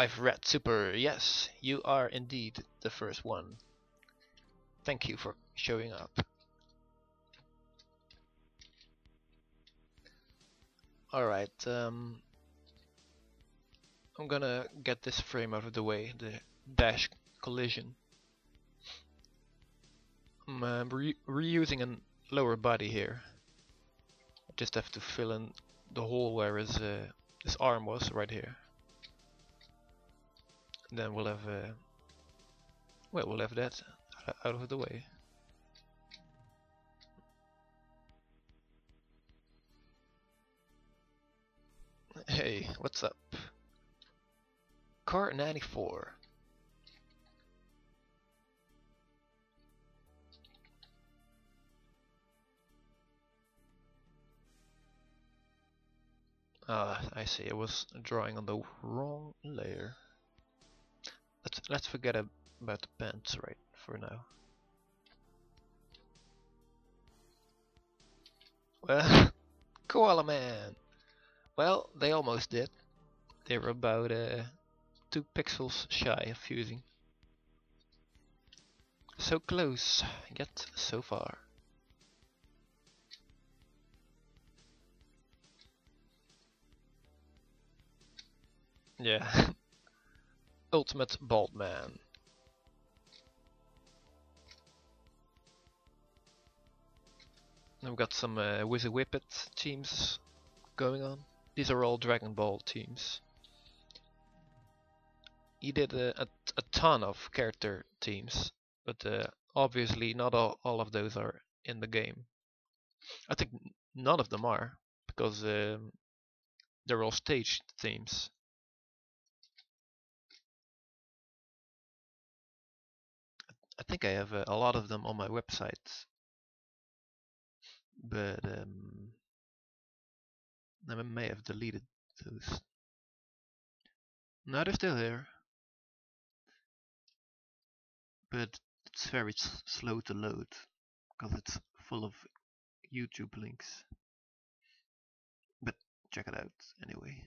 Five red super, yes, you are indeed the first one. Thank you for showing up. Alright, um, I'm gonna get this frame out of the way, the dash collision. I'm uh, re reusing a lower body here. I just have to fill in the hole where his, uh, his arm was, right here. Then we'll have, uh, well, we'll have that out of the way. Hey, what's up? Car 94. Ah, I see. I was drawing on the wrong layer. Let's let's forget about the pants right for now. Well, Koala Man. Well, they almost did. They were about uh, two pixels shy of fusing. So close, yet so far. Yeah. Ultimate Bald Man. I've got some uh, Wizzy Whip It teams going on. These are all Dragon Ball teams. He did a, a, a ton of character teams, but uh, obviously not all, all of those are in the game. I think none of them are, because um, they're all staged themes. Think I have uh, a lot of them on my website, but um, I may have deleted those. No, they're still here, but it's very slow to load because it's full of YouTube links. But check it out anyway.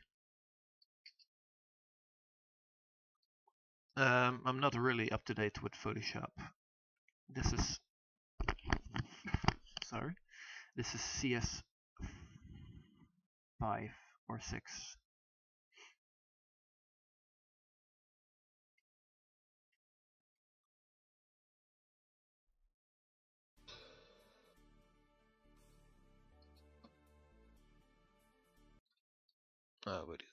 Um, I'm not really up to date with Photoshop. This is sorry. This is CS five or six. Oh, but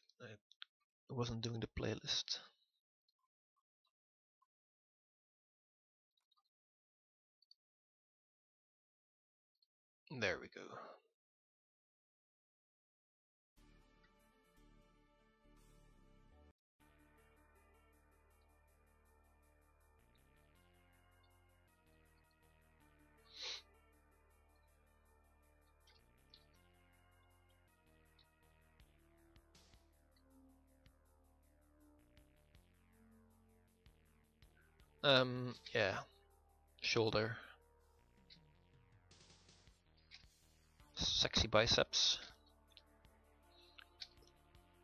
I wasn't doing the playlist. There we go. Um, yeah, shoulder. Sexy biceps.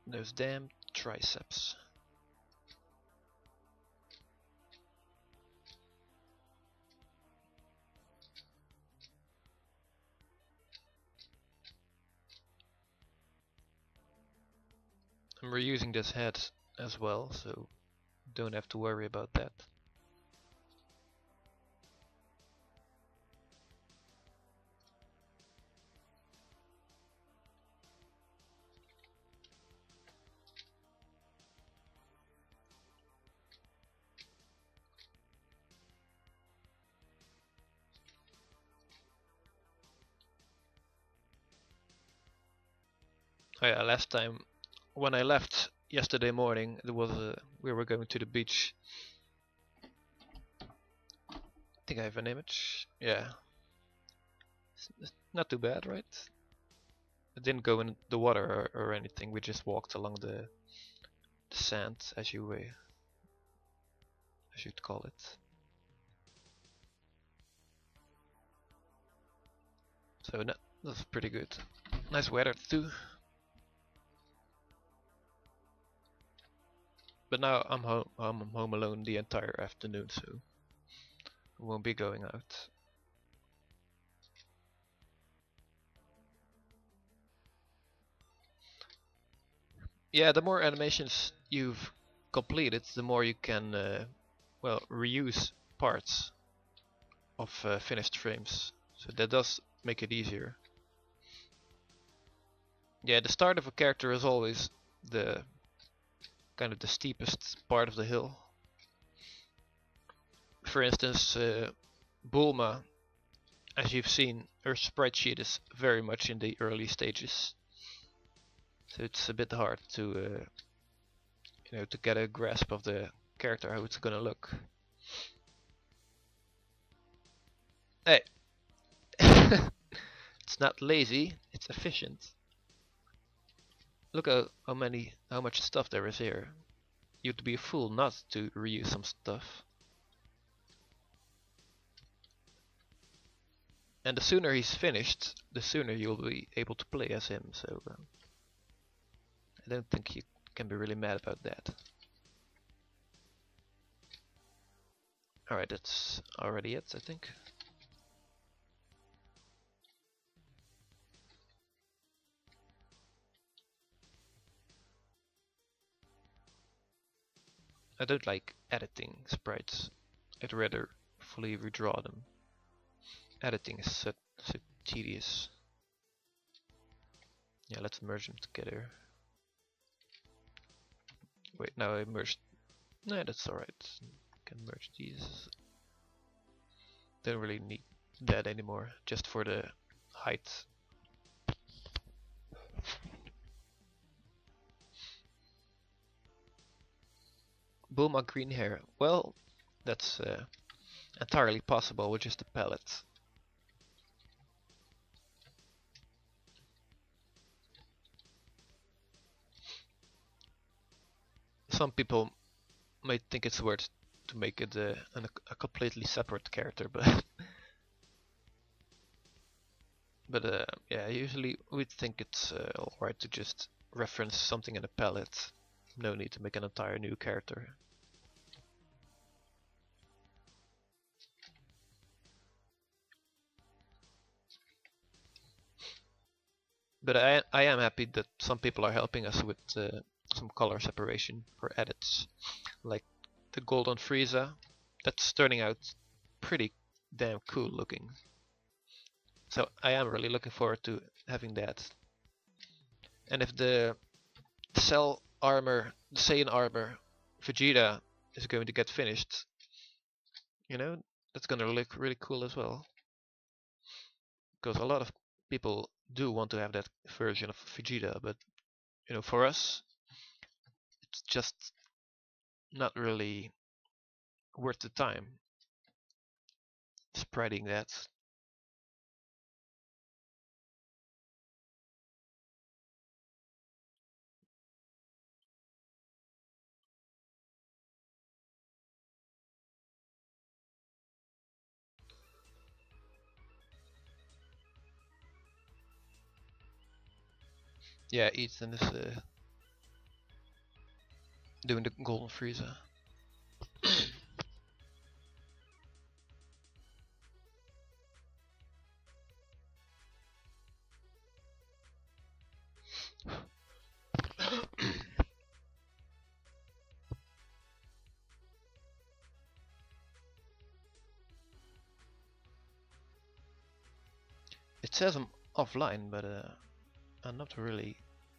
Those damn triceps. I'm reusing this head as well, so don't have to worry about that. Oh yeah, last time when I left yesterday morning, there was a, we were going to the beach. I think I have an image. Yeah, it's not too bad, right? It didn't go in the water or, or anything. We just walked along the, the sand, as you uh, as you'd call it. So that was pretty good. Nice weather too. But now I'm home. I'm home alone the entire afternoon, so I won't be going out. Yeah, the more animations you've completed, the more you can, uh, well, reuse parts of uh, finished frames. So that does make it easier. Yeah, the start of a character is always the kind of the steepest part of the hill. For instance, uh, Bulma, as you've seen, her sprite sheet is very much in the early stages. So it's a bit hard to, uh, you know, to get a grasp of the character, how it's gonna look. Hey! it's not lazy, it's efficient. Look at how many, how much stuff there is here. You'd be a fool not to reuse some stuff. And the sooner he's finished, the sooner you'll be able to play as him, so um, I don't think you can be really mad about that. Alright, that's already it, I think. I don't like editing sprites. I'd rather fully redraw them. Editing is so, so tedious. Yeah, let's merge them together. Wait, now I merged. No, that's alright. Can merge these. Don't really need that anymore, just for the height. Bulma green hair. Well, that's uh, entirely possible with just a palette. Some people might think it's worth to make it uh, an, a completely separate character, but but uh, yeah, usually we'd think it's uh, alright to just reference something in a palette. No need to make an entire new character. But I, I am happy that some people are helping us with uh, some color separation for edits. Like the golden Frieza, that's turning out pretty damn cool looking. So I am really looking forward to having that. And if the Cell armor, the Saiyan armor, Vegeta is going to get finished, you know, that's gonna look really cool as well. Because a lot of people do want to have that version of Vegeta, but you know, for us, it's just not really worth the time spriting that. Yeah, Ethan is uh, doing the golden Frieza. it says I'm offline, but uh, I'm not really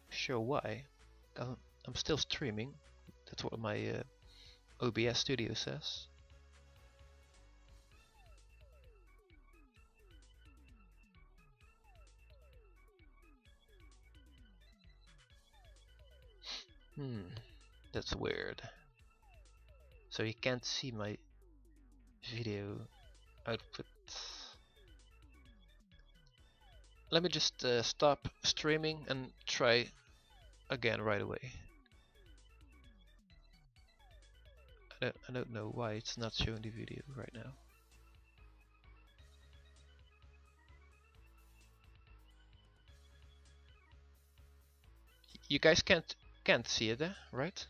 sure why. I'm still streaming. That's what my uh, OBS studio says. Hmm, that's weird. So you can't see my video output. Let me just uh, stop streaming and try again right away. I don't, I don't know why it's not showing the video right now. You guys can't can't see it, eh? right?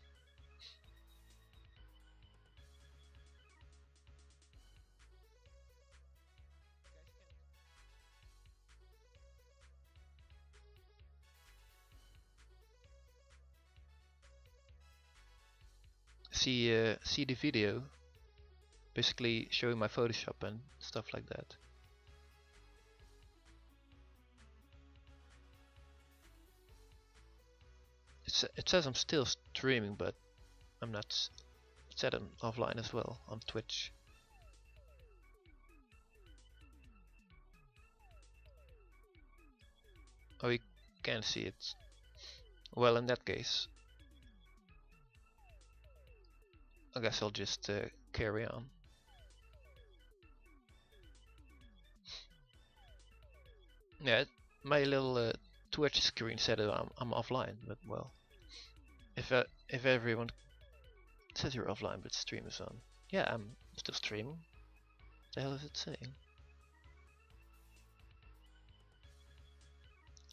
See uh, see the video, basically showing my Photoshop and stuff like that. It, it says I'm still streaming, but I'm not. Said I'm offline as well on Twitch. Oh, you can see it. Well, in that case, I guess I'll just uh, carry on. Yeah, my little uh, Twitch screen said I'm, I'm offline, but well, if uh, if everyone says you're offline but stream is on, yeah, I'm still streaming. What the hell is it saying?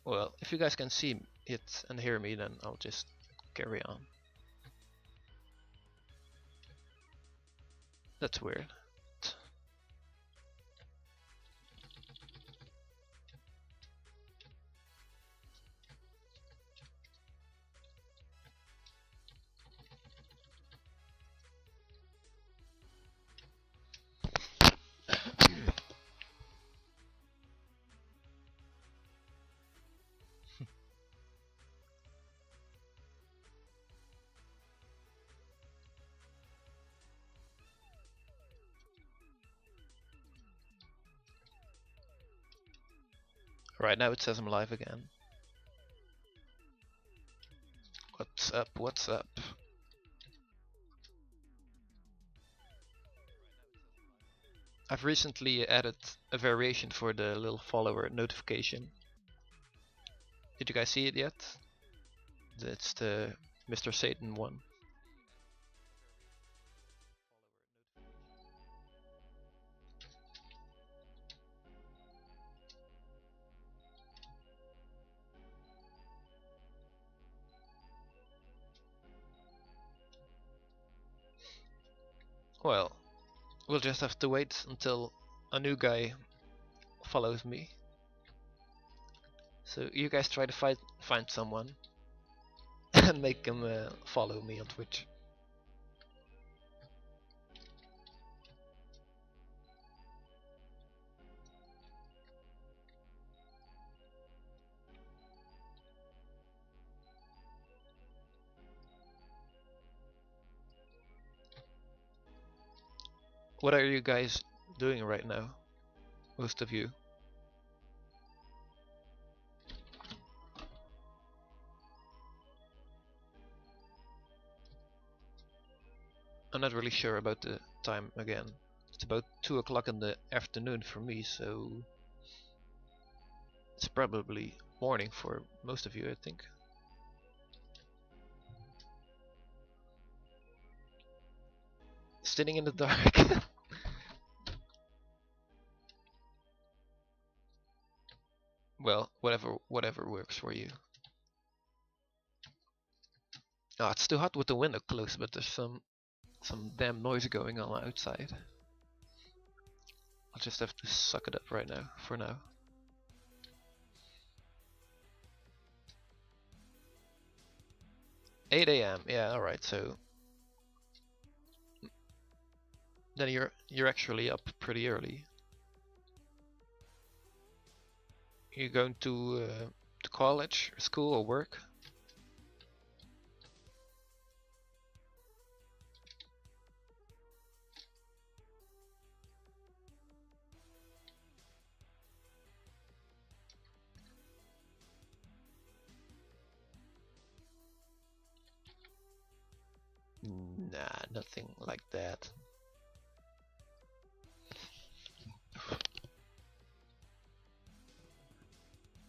Well, if you guys can see it and hear me, then I'll just carry on. That's weird. Right now it says I'm live again. What's up? What's up? I've recently added a variation for the little follower notification. Did you guys see it yet? It's the Mr. Satan one. Well, we'll just have to wait until a new guy follows me. So you guys try to find find someone and make them uh, follow me on Twitch. What are you guys doing right now? Most of you. I'm not really sure about the time again. It's about 2 o'clock in the afternoon for me, so it's probably morning for most of you, I think. Sitting in the dark. Well, whatever whatever works for you. Oh, it's too hot with the window closed, but there's some some damn noise going on outside. I'll just have to suck it up right now, for now. Eight AM, yeah, alright, so then you're you're actually up pretty early. You going to uh, to college, or school, or work? Nah, nothing like that.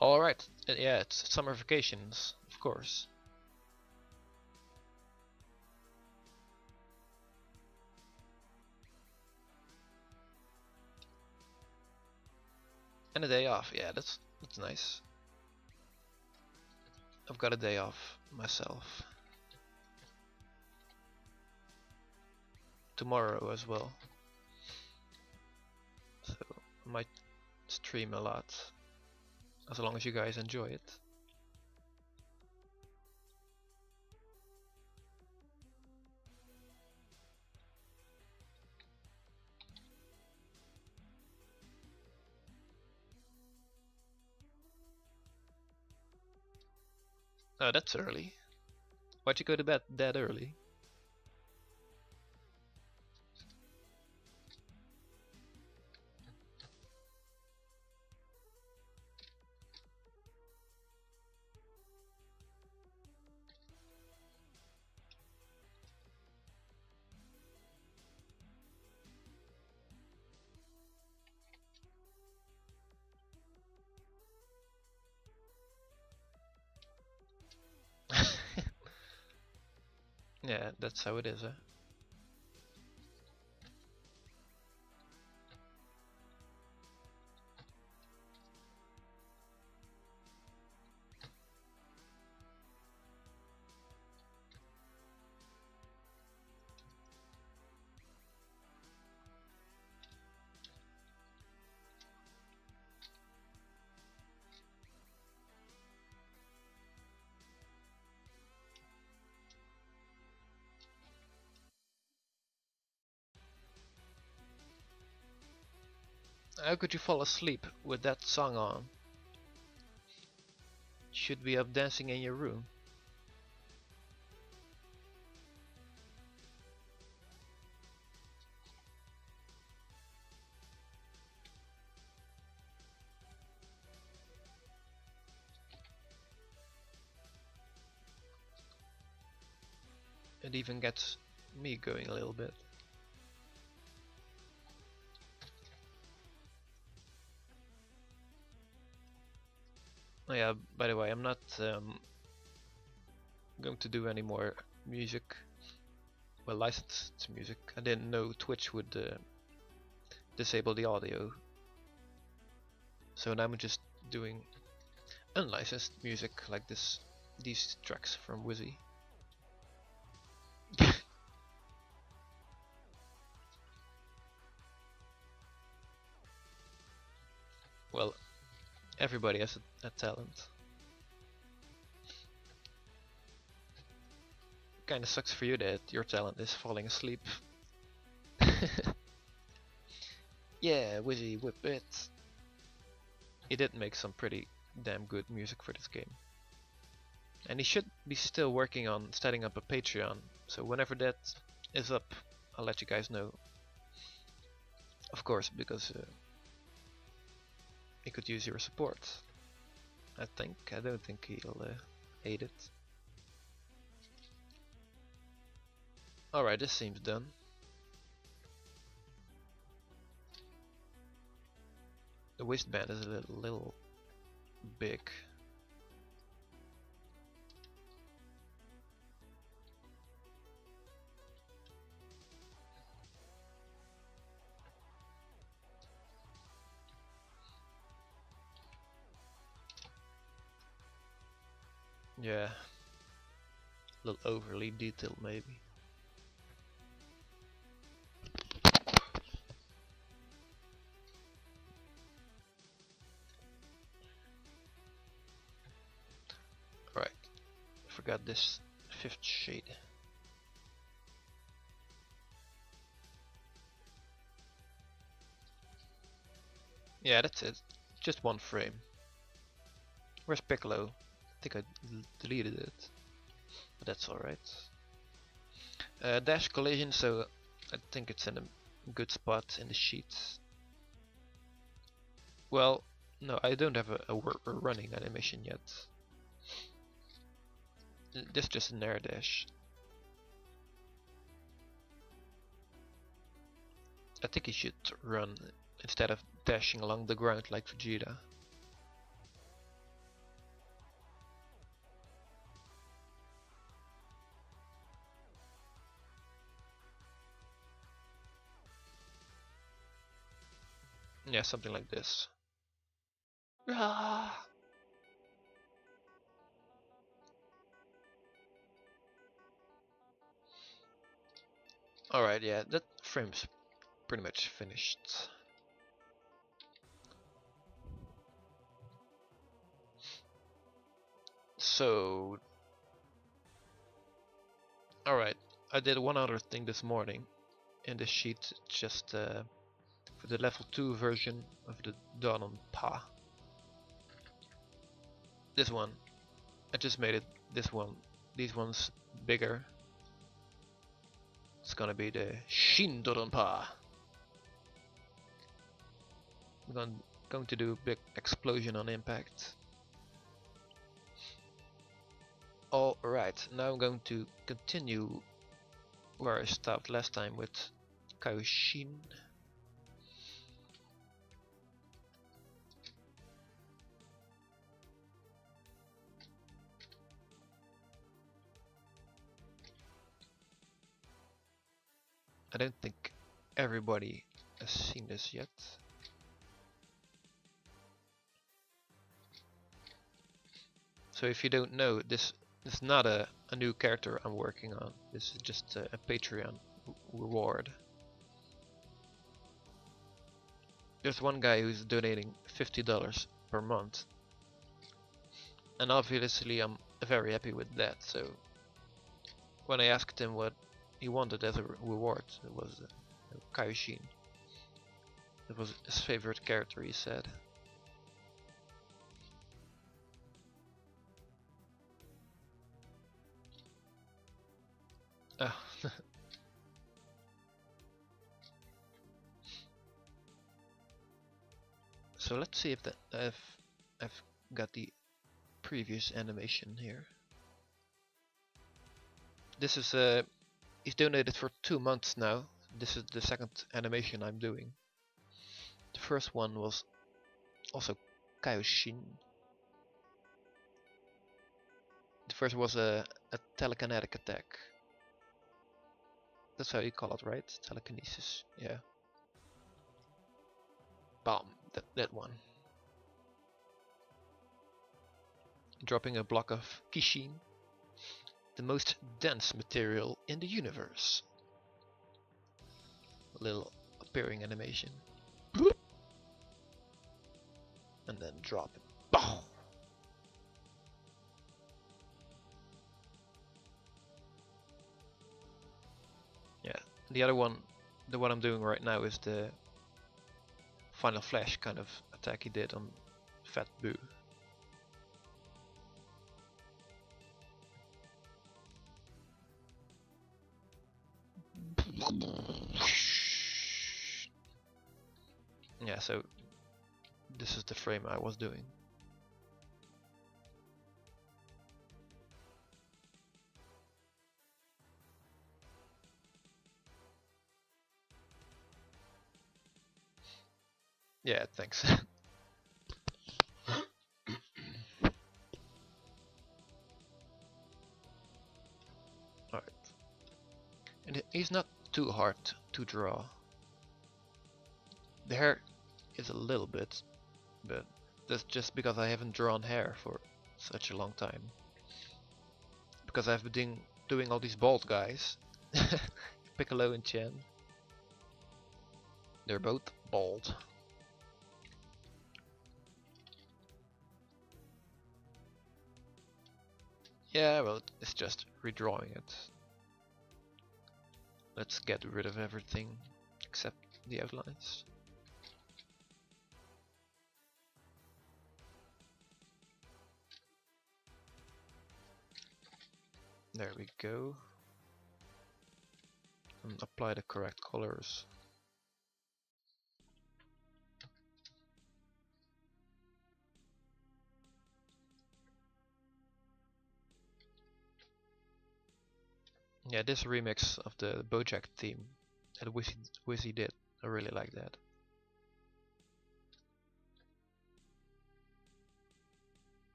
Alright, uh, yeah, it's summer vacations, of course. And a day off, yeah, that's that's nice. I've got a day off myself. Tomorrow as well. So I might stream a lot as long as you guys enjoy it. Oh, that's early. Why'd you go to bed that early? How it is, huh? How could you fall asleep with that song on? Should be up dancing in your room. It even gets me going a little bit. Oh yeah, by the way, I'm not um, going to do any more music, well licensed music. I didn't know Twitch would uh, disable the audio. So now I'm just doing unlicensed music like this, these tracks from Wizzy. well, Everybody has a, a talent. Kinda sucks for you that your talent is falling asleep. yeah, Wizzy Whip It. He did make some pretty damn good music for this game. And he should be still working on setting up a Patreon, so whenever that is up, I'll let you guys know. Of course, because uh, he could use your support. I think. I don't think he'll uh, hate it. Alright, this seems done. The waistband is a little, little big. Yeah. A little overly detailed maybe. Right. Forgot this fifth shade. Yeah, that's it. Just one frame. Where's Piccolo? Think I deleted it, but that's alright. Uh, dash collision, so I think it's in a good spot in the sheets. Well, no, I don't have a, a, a running animation yet. This is just an air dash. I think he should run instead of dashing along the ground like Vegeta. Yeah, something like this. Ah. Alright, yeah, that frame's pretty much finished. So... Alright, I did one other thing this morning in the sheet, just uh, the level 2 version of the Dodonpa. This one. I just made it this one, these ones bigger. It's gonna be the Shindoronpa. I'm going, going to do a big explosion on impact. Alright, now I'm going to continue where I stopped last time with Kaioshin. I don't think everybody has seen this yet. So if you don't know, this is not a, a new character I'm working on. This is just a, a Patreon reward. There's one guy who's donating $50 per month. And obviously I'm very happy with that, so when I asked him what he wanted as a reward. It was uh, Kaioshin. It was his favorite character, he said. Oh. so let's see if that I've I've got the previous animation here. This is a uh, He's donated for two months now. This is the second animation I'm doing. The first one was also Kaioshin. The first was a, a telekinetic attack. That's how you call it, right? Telekinesis, yeah. Bomb, that, that one. Dropping a block of Katchin the most dense material in the universe. A little appearing animation. And then drop it. Boom! Yeah, the other one, the one I'm doing right now is the Final Flash kind of attack he did on Fat Buu. Yeah, so this is the frame I was doing. yeah, thanks. Alright. And he's not too hard to draw. The hair is a little bit, but that's just because I haven't drawn hair for such a long time. Because I've been doing all these bald guys. Piccolo and Tien. They're both bald. Yeah, well, it's just redrawing it. Let's get rid of everything except the outlines. There we go. And apply the correct colors. Yeah, this remix of the Bojack theme that Wizzy, Wizzy did, I really like that.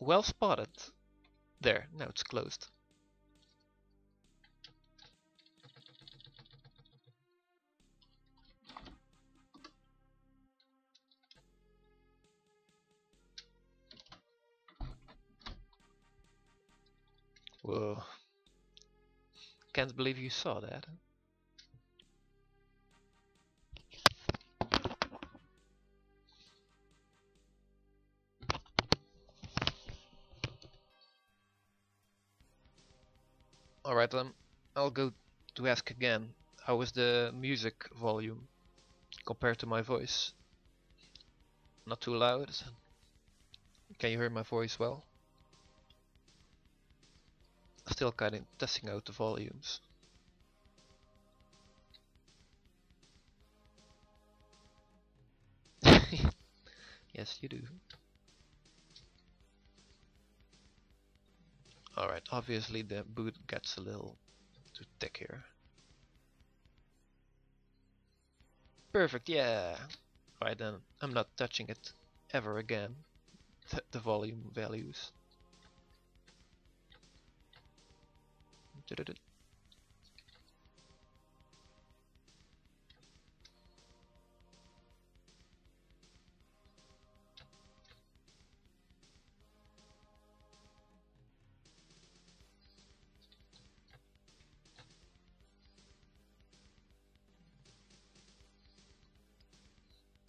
Well spotted. There, now it's closed. Whoa. Can't believe you saw that. Alright I'll go to ask again, how is the music volume compared to my voice? Not too loud? Can you hear my voice well? Still kind of testing out the volumes. yes, you do. Alright, obviously the boot gets a little too thick here. Perfect, yeah! Right then, I'm not touching it ever again. The volume values.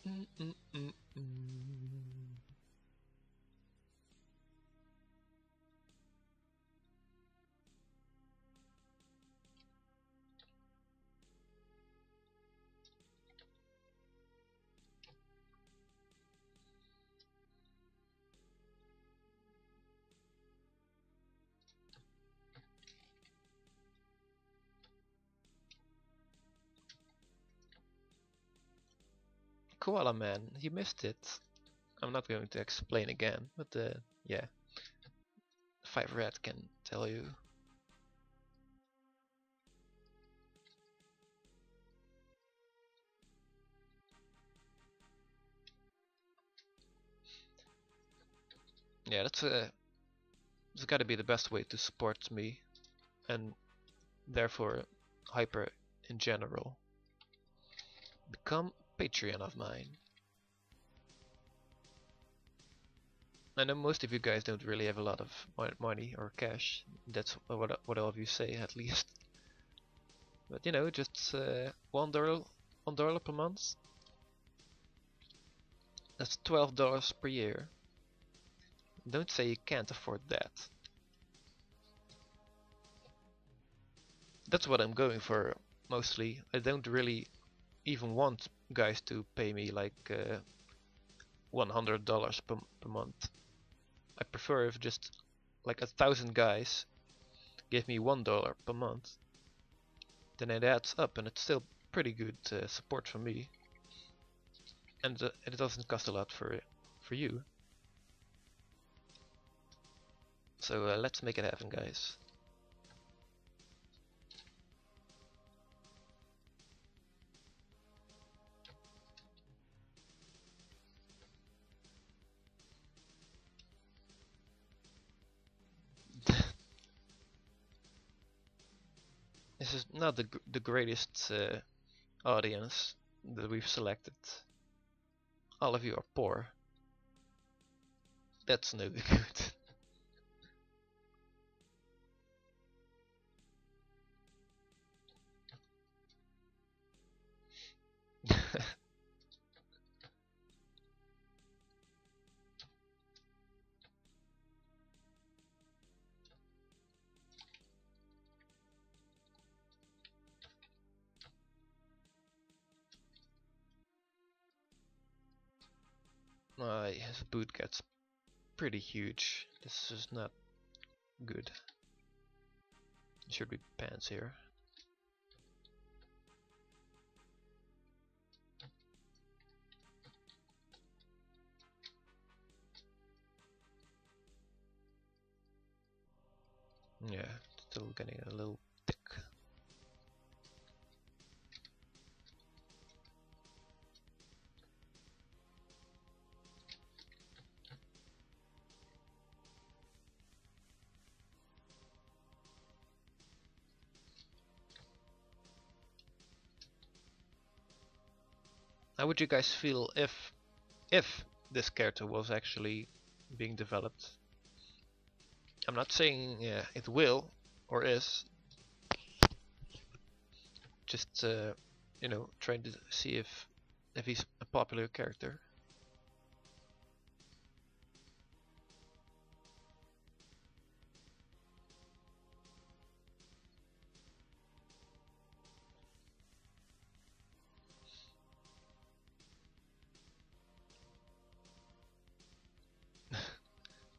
Mm Koala Man, you missed it. I'm not going to explain again, but uh, yeah. Five Red can tell you. Yeah, that's. Uh, it's got to be the best way to support me, and therefore hyper in general. Become Patreon of mine. I know most of you guys don't really have a lot of money or cash. That's what what all of you say, at least. But you know, just uh, one dollar, one dollar per month. That's twelve dollars per year. Don't say you can't afford that. That's what I'm going for mostly. I don't really even want guys to pay me like uh, $100 per, per month. I prefer if just like a thousand guys give me one dollar per month then it adds up and it's still pretty good uh, support for me. And uh, it doesn't cost a lot for for you. So uh, let's make it happen guys is not the the greatest uh, audience that we've selected. All of you are poor. That's no good. His boot gets pretty huge. This is not good. Should be pants here. Yeah, still getting a little How would you guys feel if if this character was actually being developed? I'm not saying yeah, it will or is. Just uh, you know, trying to see if if he's a popular character.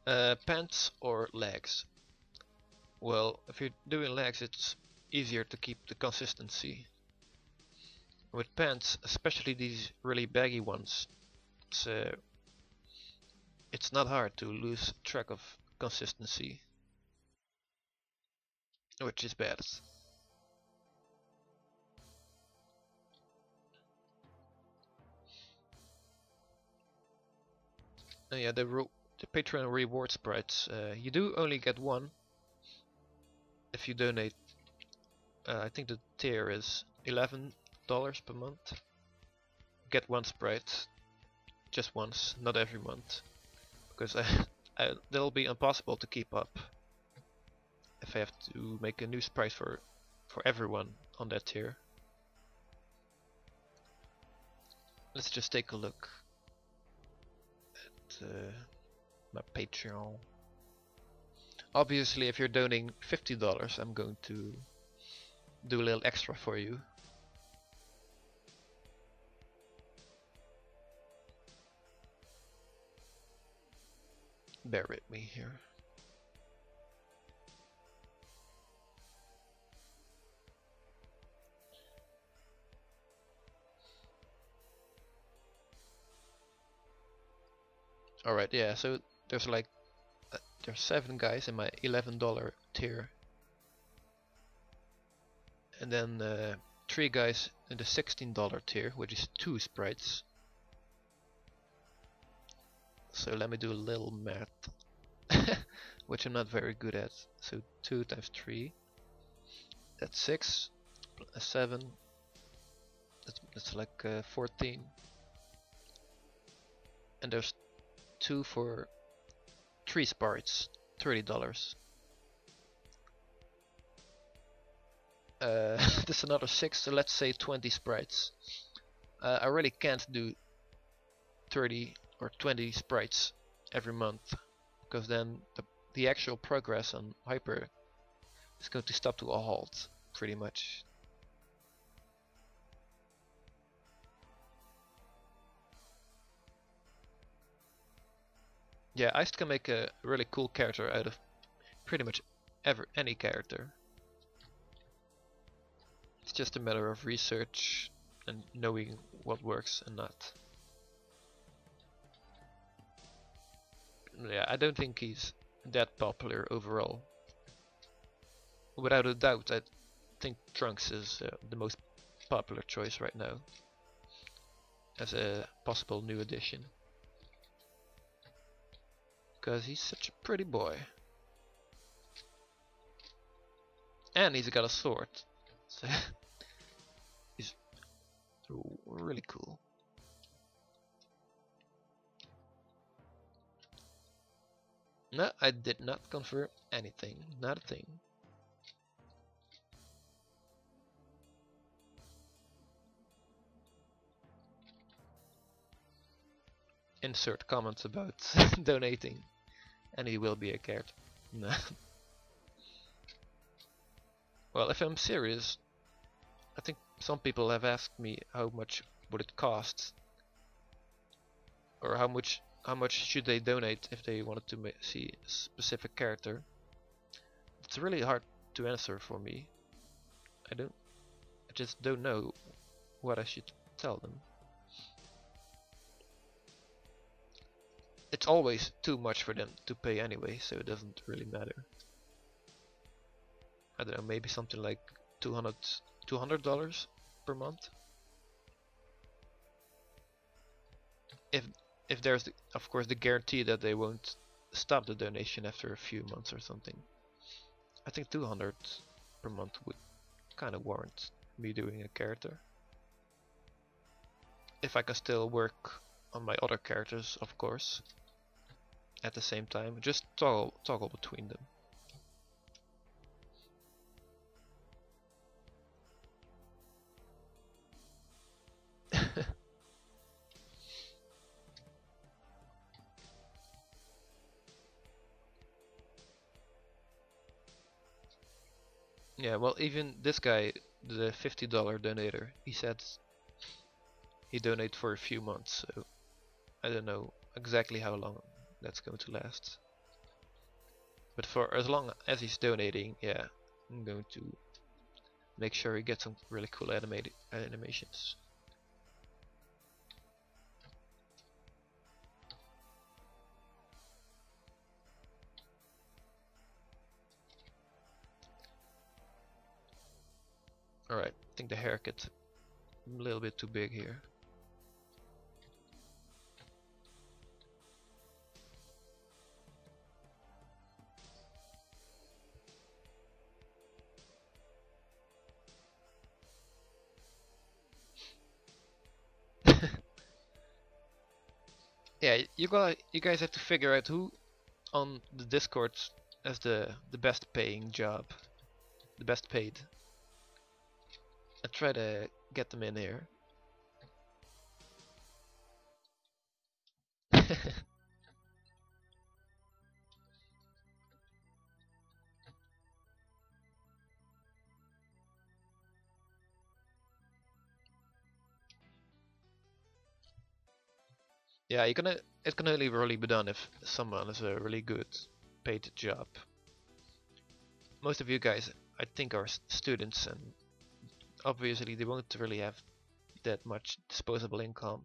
Uh, pants or legs? Well, if you're doing legs, it's easier to keep the consistency. With pants, especially these really baggy ones, it's, uh, it's not hard to lose track of consistency, which is bad. Yeah, the the Patreon reward sprites. Uh, you do only get one if you donate. Uh, I think the tier is eleven dollars per month. Get one sprite, just once, not every month, because I, I, they'll be impossible to keep up if I have to make a new sprite for for everyone on that tier. Let's just take a look uh, my Patreon. Obviously, if you're donating $50, I'm going to do a little extra for you. Bear with me here. Alright, yeah, so there's like uh, there's seven guys in my $11 tier. And then uh, three guys in the $16 tier, which is two sprites. So let me do a little math, which I'm not very good at. So 2 times 3, that's 6, plus 7, that's, that's like uh, 14. And there's two for three sprites, thirty dollars. Uh, this another six, so let's say twenty sprites. Uh, I really can't do thirty or twenty sprites every month because then the the actual progress on Hyper is going to stop to a halt, pretty much. Yeah, Iced can make a really cool character out of pretty much ever any character. It's just a matter of research and knowing what works and not. Yeah, I don't think he's that popular overall. Without a doubt, I think Trunks is uh, the most popular choice right now as a possible new addition because he's such a pretty boy. And he's got a sword. So he's really cool. No, I did not confirm anything. Not a thing. Insert comments about donating and he will be a character. well, if I'm serious, I think some people have asked me how much would it cost, or how much how much should they donate if they wanted to see a specific character. It's really hard to answer for me. I don't, I just don't know what I should tell them. It's always too much for them to pay anyway, so it doesn't really matter. I don't know, maybe something like 200 $200 per month. If if there's the, of course the guarantee that they won't stop the donation after a few months or something. I think 200 per month would kind of warrant me doing a character. If I can still work on my other characters, of course at the same time. Just toggle, toggle between them. yeah, well even this guy, the $50 donator, he said he donated for a few months, so I don't know exactly how long that's going to last. But for as long as he's donating, yeah, I'm going to make sure he gets some really cool animated animations. Alright, I think the haircut's a little bit too big here. Yeah, you got you guys have to figure out who on the Discord has the the best paying job, the best paid. I try to get them in here. yeah, you. It can only really be done if someone has a really good paid job. Most of you guys, I think, are students and obviously they won't really have that much disposable income.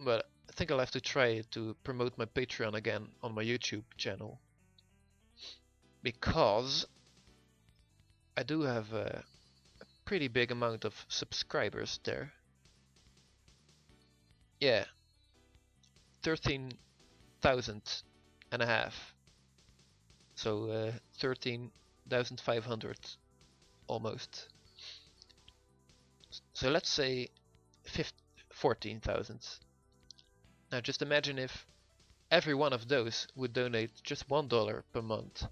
But I think I'll have to try to promote my Patreon again on my YouTube channel. Because I do have a pretty big amount of subscribers there. Yeah, 13,000 and a half so uh, 13,500 almost. So let's say 14,000. Now just imagine if every one of those would donate just one dollar per month.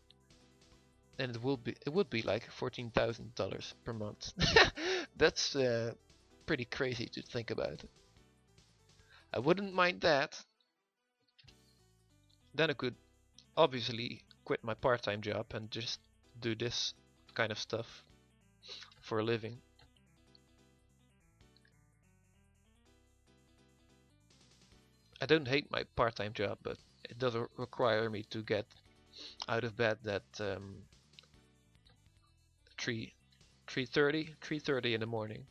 Then it would be it would be like fourteen thousand dollars per month. That's uh, pretty crazy to think about. I wouldn't mind that. Then I could obviously quit my part-time job and just do this kind of stuff for a living. I don't hate my part-time job, but it does require me to get out of bed that um, 3 3:30 3:30 in the morning.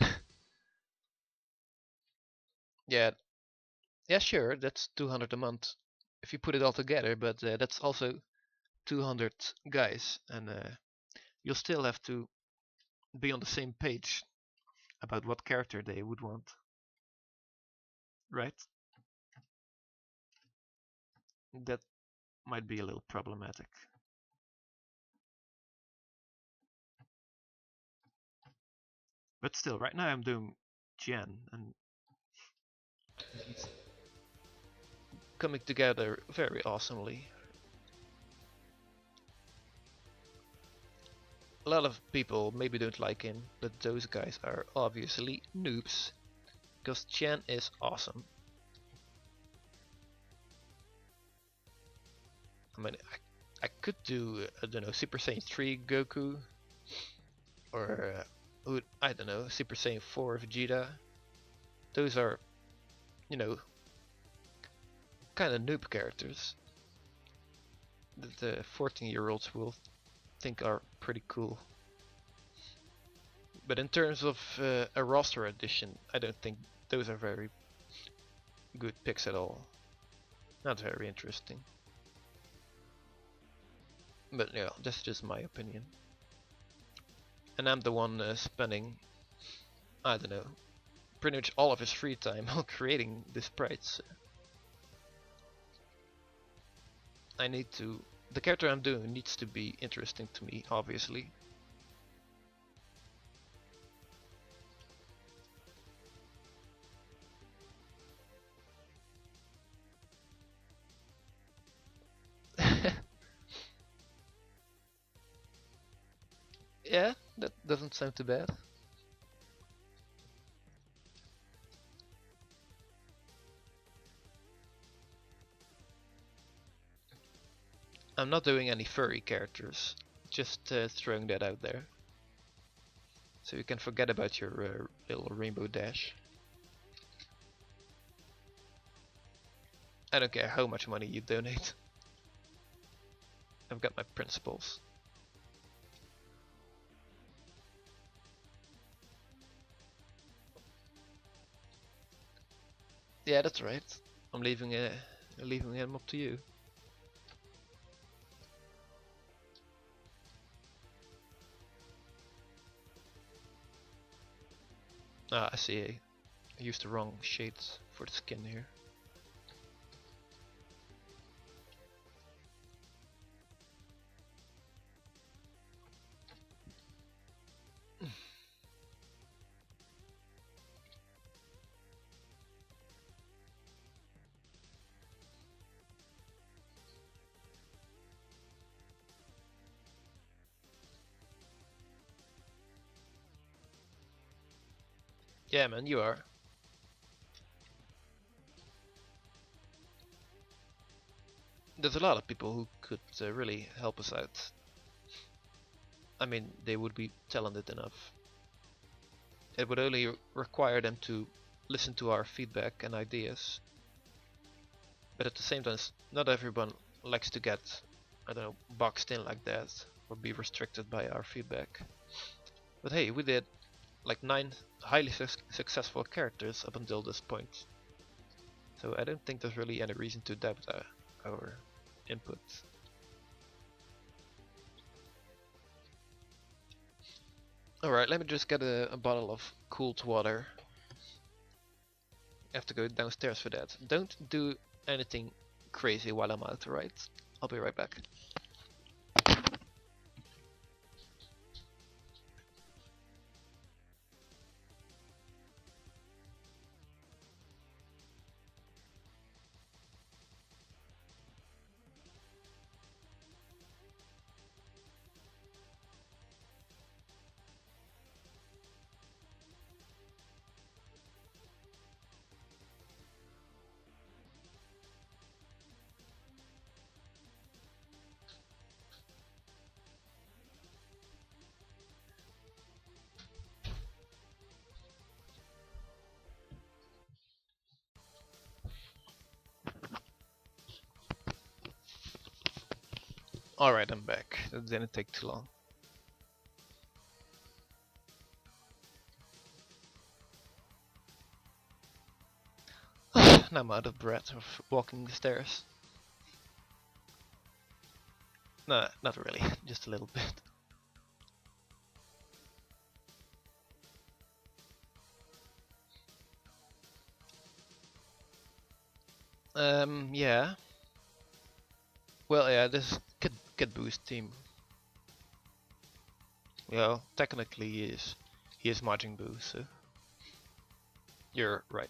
Yeah, yeah, sure, that's 200 a month if you put it all together, but uh, that's also 200 guys, and uh, you'll still have to be on the same page about what character they would want. Right? That might be a little problematic. But still, right now I'm doing Tien, and coming together very awesomely. A lot of people maybe don't like him, but those guys are obviously noobs. Because Tien is awesome. I mean, I, I could do, I don't know, Super Saiyan 3 Goku. Or, uh, I don't know, Super Saiyan 4 Vegeta. Those are you know, kind of noob characters that the 14 year olds will think are pretty cool. But in terms of uh, a roster addition, I don't think those are very good picks at all. Not very interesting. But yeah, that's just my opinion. And I'm the one uh, spending, I don't know, pretty much all of his free time on creating the sprites. I need to... The character I'm doing needs to be interesting to me, obviously. yeah, that doesn't sound too bad. I'm not doing any furry characters, just uh, throwing that out there. So you can forget about your uh, little rainbow dash. I don't care how much money you donate. I've got my principles. Yeah, that's right. I'm leaving it, leaving him up to you. Ah, I see. I used the wrong shades for the skin here. Yeah, man, you are. There's a lot of people who could uh, really help us out. I mean, they would be talented enough. It would only require them to listen to our feedback and ideas. But at the same time, not everyone likes to get, I don't know, boxed in like that or be restricted by our feedback. But hey, we did like nine highly su successful characters up until this point. So I don't think there's really any reason to doubt our, our input. Alright, let me just get a, a bottle of cooled water. I have to go downstairs for that. Don't do anything crazy while I'm out, alright? I'll be right back. Alright, I'm back. That didn't take too long. I'm out of breath of walking the stairs. No, not really, just a little bit. Um, yeah. Well, yeah, this could Kid Buu's team. Well, technically he is. He is Majin Buu, so... You're right.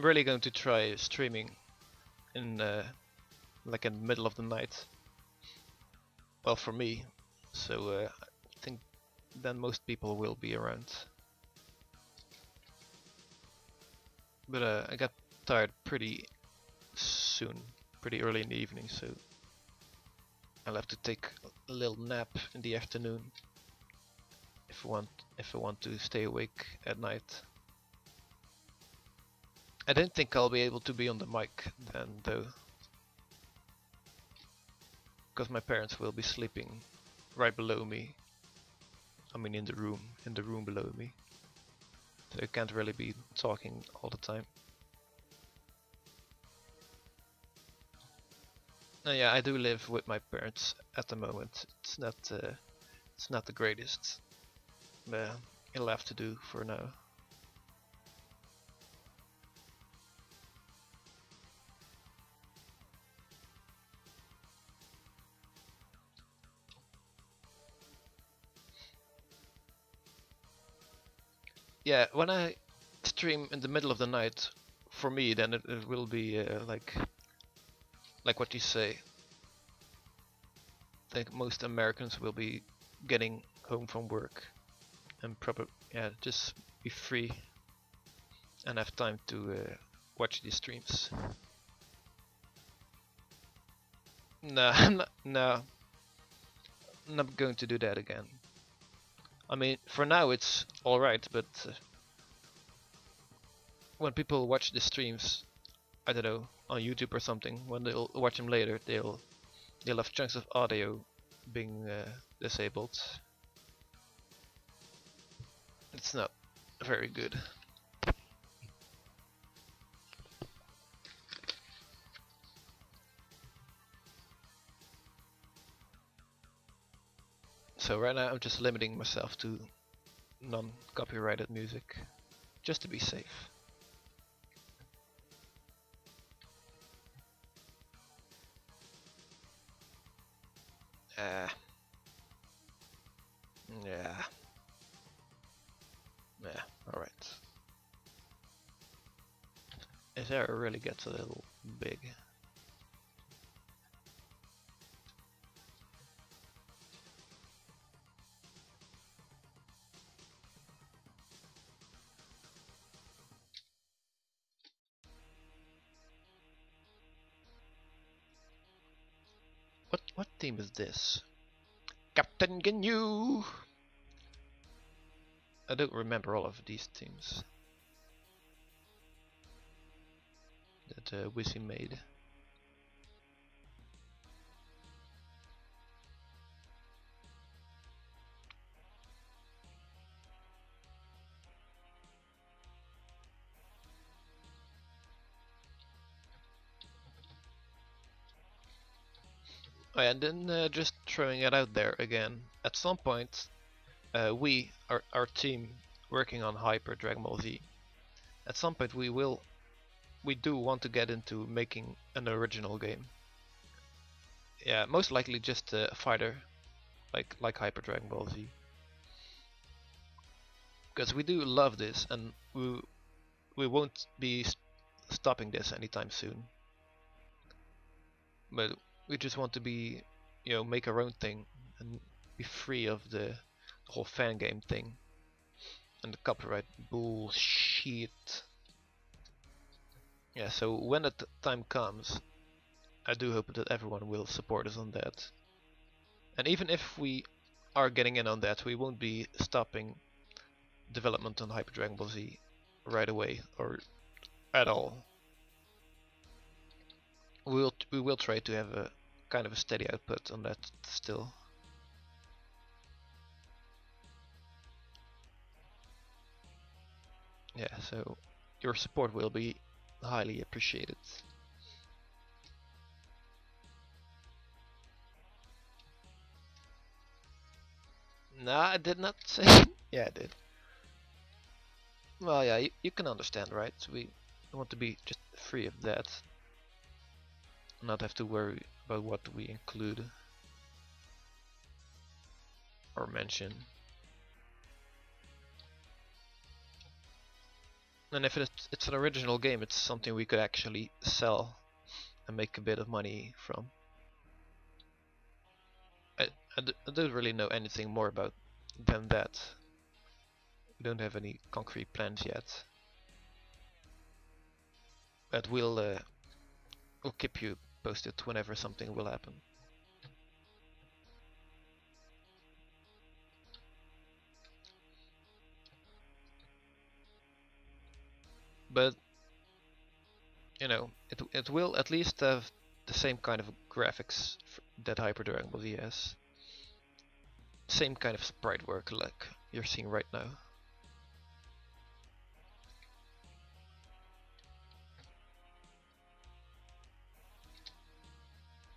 I'm really going to try streaming in uh, like in the middle of the night. Well, for me, so uh, I think then most people will be around. But uh, I got tired pretty soon, pretty early in the evening, so I'll have to take a little nap in the afternoon if I want if I want to stay awake at night. I don't think I'll be able to be on the mic then though. Because my parents will be sleeping right below me. I mean in the room, in the room below me. So I can't really be talking all the time. Uh, yeah, I do live with my parents at the moment. It's not, uh, it's not the greatest. But it'll have to do for now. Yeah, when I stream in the middle of the night, for me, then it, it will be uh, like, like what you say. I think most Americans will be getting home from work and probably yeah just be free and have time to uh, watch these streams. No, no, no, I'm not going to do that again. I mean, for now it's alright, but uh, when people watch the streams, I don't know, on YouTube or something, when they'll watch them later, they'll they'll have chunks of audio being uh, disabled. It's not very good. So right now I'm just limiting myself to non-copyrighted music, just to be safe. Uh, yeah. Yeah, alright. This area really gets a little big. What team is this? Captain Ginyu. I don't remember all of these teams that uh, Wizzy made. Oh, and then uh, just throwing it out there again. At some point, uh, we, our, our team, working on Hyper Dragon Ball Z, at some point we will, we do want to get into making an original game. Yeah, most likely just a fighter, like like Hyper Dragon Ball Z. Because we do love this, and we we won't be st stopping this anytime soon. But we just want to be, you know, make our own thing and be free of the whole fan game thing and the copyright bullshit. Yeah, so when that time comes, I do hope that everyone will support us on that. And even if we are getting in on that, we won't be stopping development on Hyper Dragon Ball Z right away or at all. We will we will try to have a kind of a steady output on that still. Yeah, so your support will be highly appreciated. Nah, I did not say. yeah, I did. Well, yeah, you, you can understand, right? We want to be just free of that. Not have to worry about what we include or mention. And if it's, it's an original game, it's something we could actually sell and make a bit of money from. I don't really know anything more about than that. We don't have any concrete plans yet. But we'll, uh, we'll keep you posted whenever something will happen. but you know it it will at least have the same kind of graphics that Hyper Dragon has. Same kind of sprite work like you're seeing right now.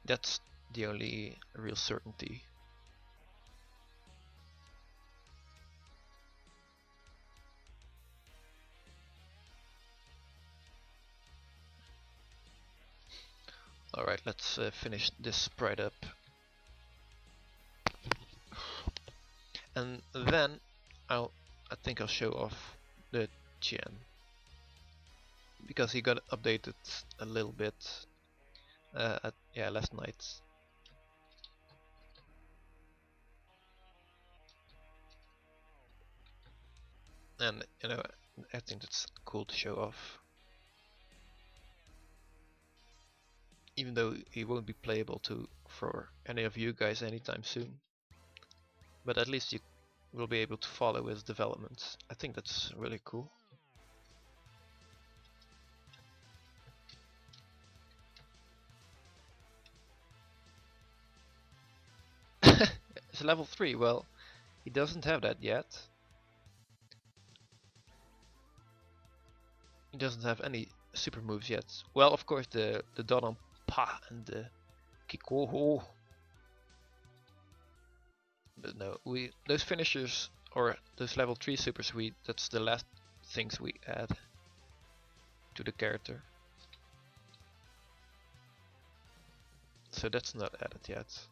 That's the only real certainty. Alright, let's uh, finish this sprite up. And then I'll I think I'll show off the Tien because he got updated a little bit uh, at, yeah last night and you know I think that's cool to show off. Even though he won't be playable to for any of you guys anytime soon. But at least you will be able to follow his developments. I think that's really cool it's level 3 well he doesn't have that yet He doesn't have any super moves yet. Well, of course, the the Dodon Pa and the Kikoho. But no, we those finishers or those level 3 supers, we that's the last things we add to the character. So that's not added yet.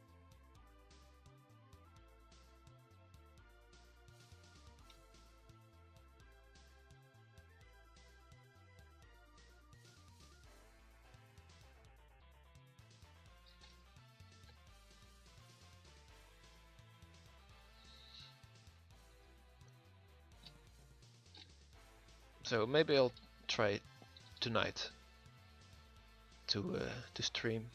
So maybe I'll try tonight to uh, to stream.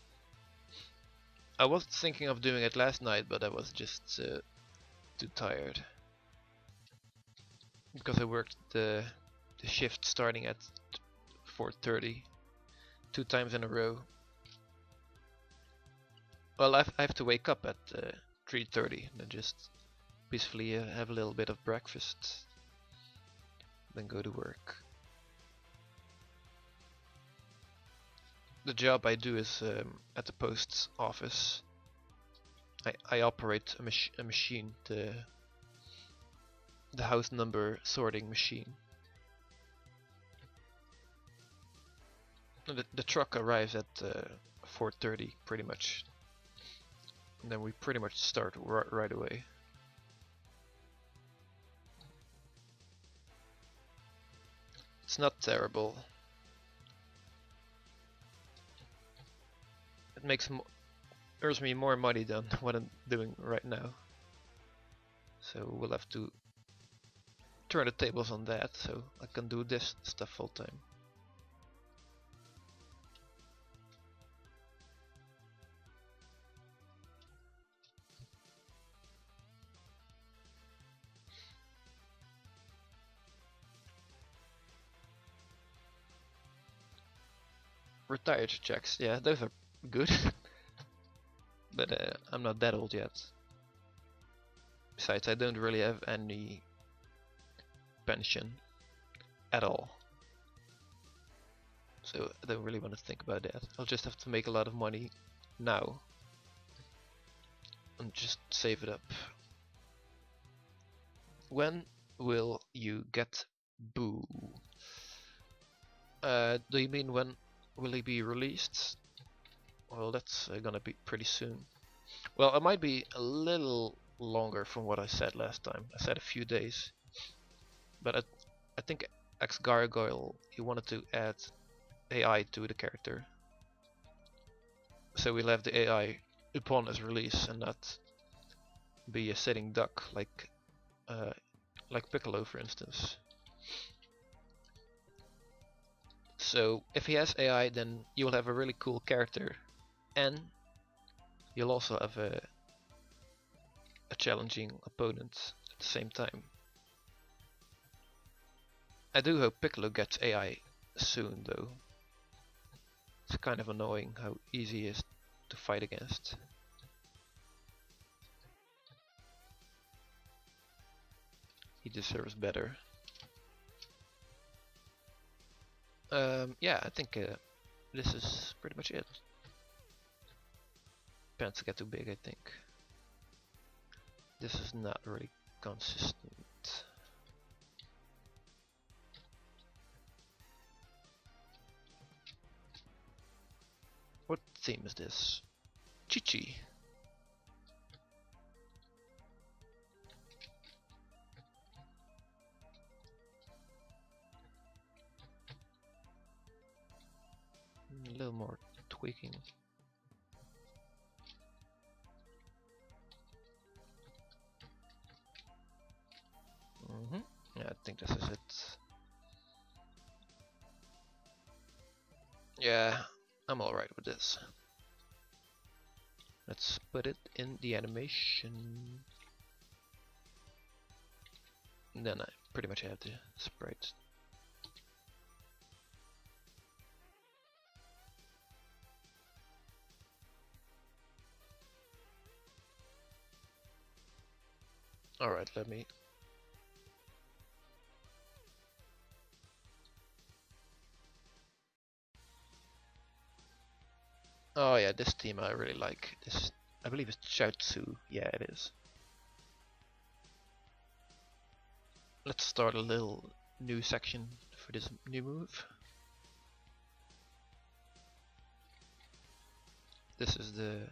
I was thinking of doing it last night, but I was just uh, too tired because I worked the the shift starting at 4:30 two times in a row. Well, I've, I have to wake up at uh, 3:30 and just peacefully uh, have a little bit of breakfast then go to work. The job I do is um, at the post's office. I, I operate a, mach a machine, the, the house number sorting machine. The, the truck arrives at uh, 4.30 pretty much. And then we pretty much start right away. It's not terrible. It makes earns me more money than what I'm doing right now. So we'll have to turn the tables on that so I can do this stuff full time. Retired checks, yeah, those are good. but uh, I'm not that old yet. Besides, I don't really have any pension at all. So I don't really want to think about that. I'll just have to make a lot of money now. And just save it up. When will you get Buu? Uh, do you mean when will he be released? Well, that's uh, gonna be pretty soon. Well, it might be a little longer from what I said last time. I said a few days. But I, I think X Gargoyle, he wanted to add AI to the character. So we'll have the AI upon his release and not be a sitting duck like uh, like Piccolo for instance. So if he has AI then you'll have a really cool character and you'll also have a, a challenging opponent at the same time. I do hope Piccolo gets AI soon though. It's kind of annoying how easy he is to fight against. He deserves better. Um, yeah, I think uh, this is pretty much it. Pants get too big, I think. This is not really consistent. What theme is this? Chichi. Tweaking. Mm -hmm. Yeah, I think this is it. Yeah, I'm alright with this. Let's put it in the animation. And then I pretty much have the sprite. Alright, let me Oh yeah, this team I really like. This I believe it's Chaozu. Yeah, it is. Let's start a little new section for this new move. This is the,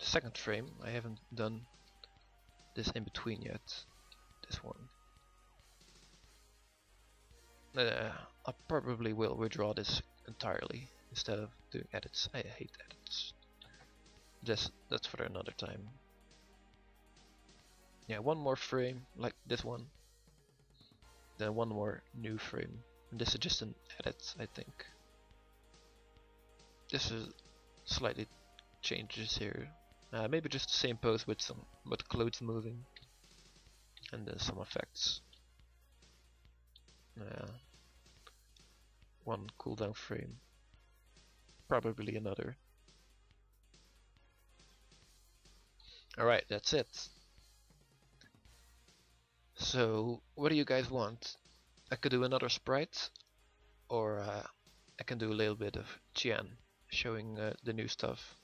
the second frame. I haven't done this in between yet. This one. Uh, I probably will withdraw this entirely instead of doing edits. I hate edits. Just that's for another time. Yeah, one more frame like this one. Then one more new frame. And this is just an edit, I think. This is slightly changes here. Uh, maybe just the same pose with some with clothes moving and then some effects. Yeah. One cooldown frame probably another. Alright, that's it. So, what do you guys want? I could do another sprite, or uh, I can do a little bit of Tien, showing uh, the new stuff.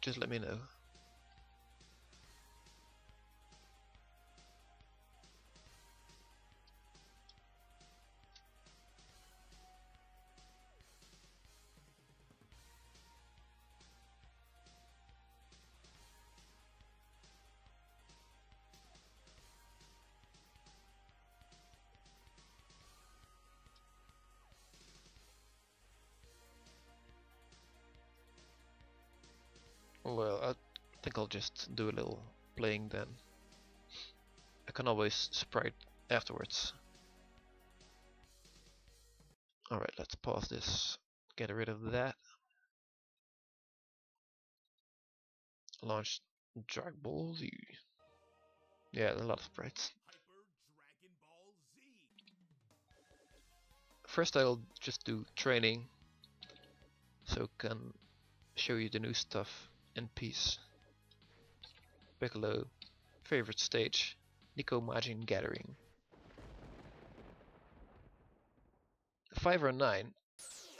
Just let me know. Just do a little playing then. I can always sprite afterwards. Alright, let's pause this, get rid of that. Launch Dragon Ball Z. Yeah, a lot of sprites. First I'll just do training so can show you the new stuff in peace. Piccolo, favorite stage, Nico Majin Gathering. 5 or 9?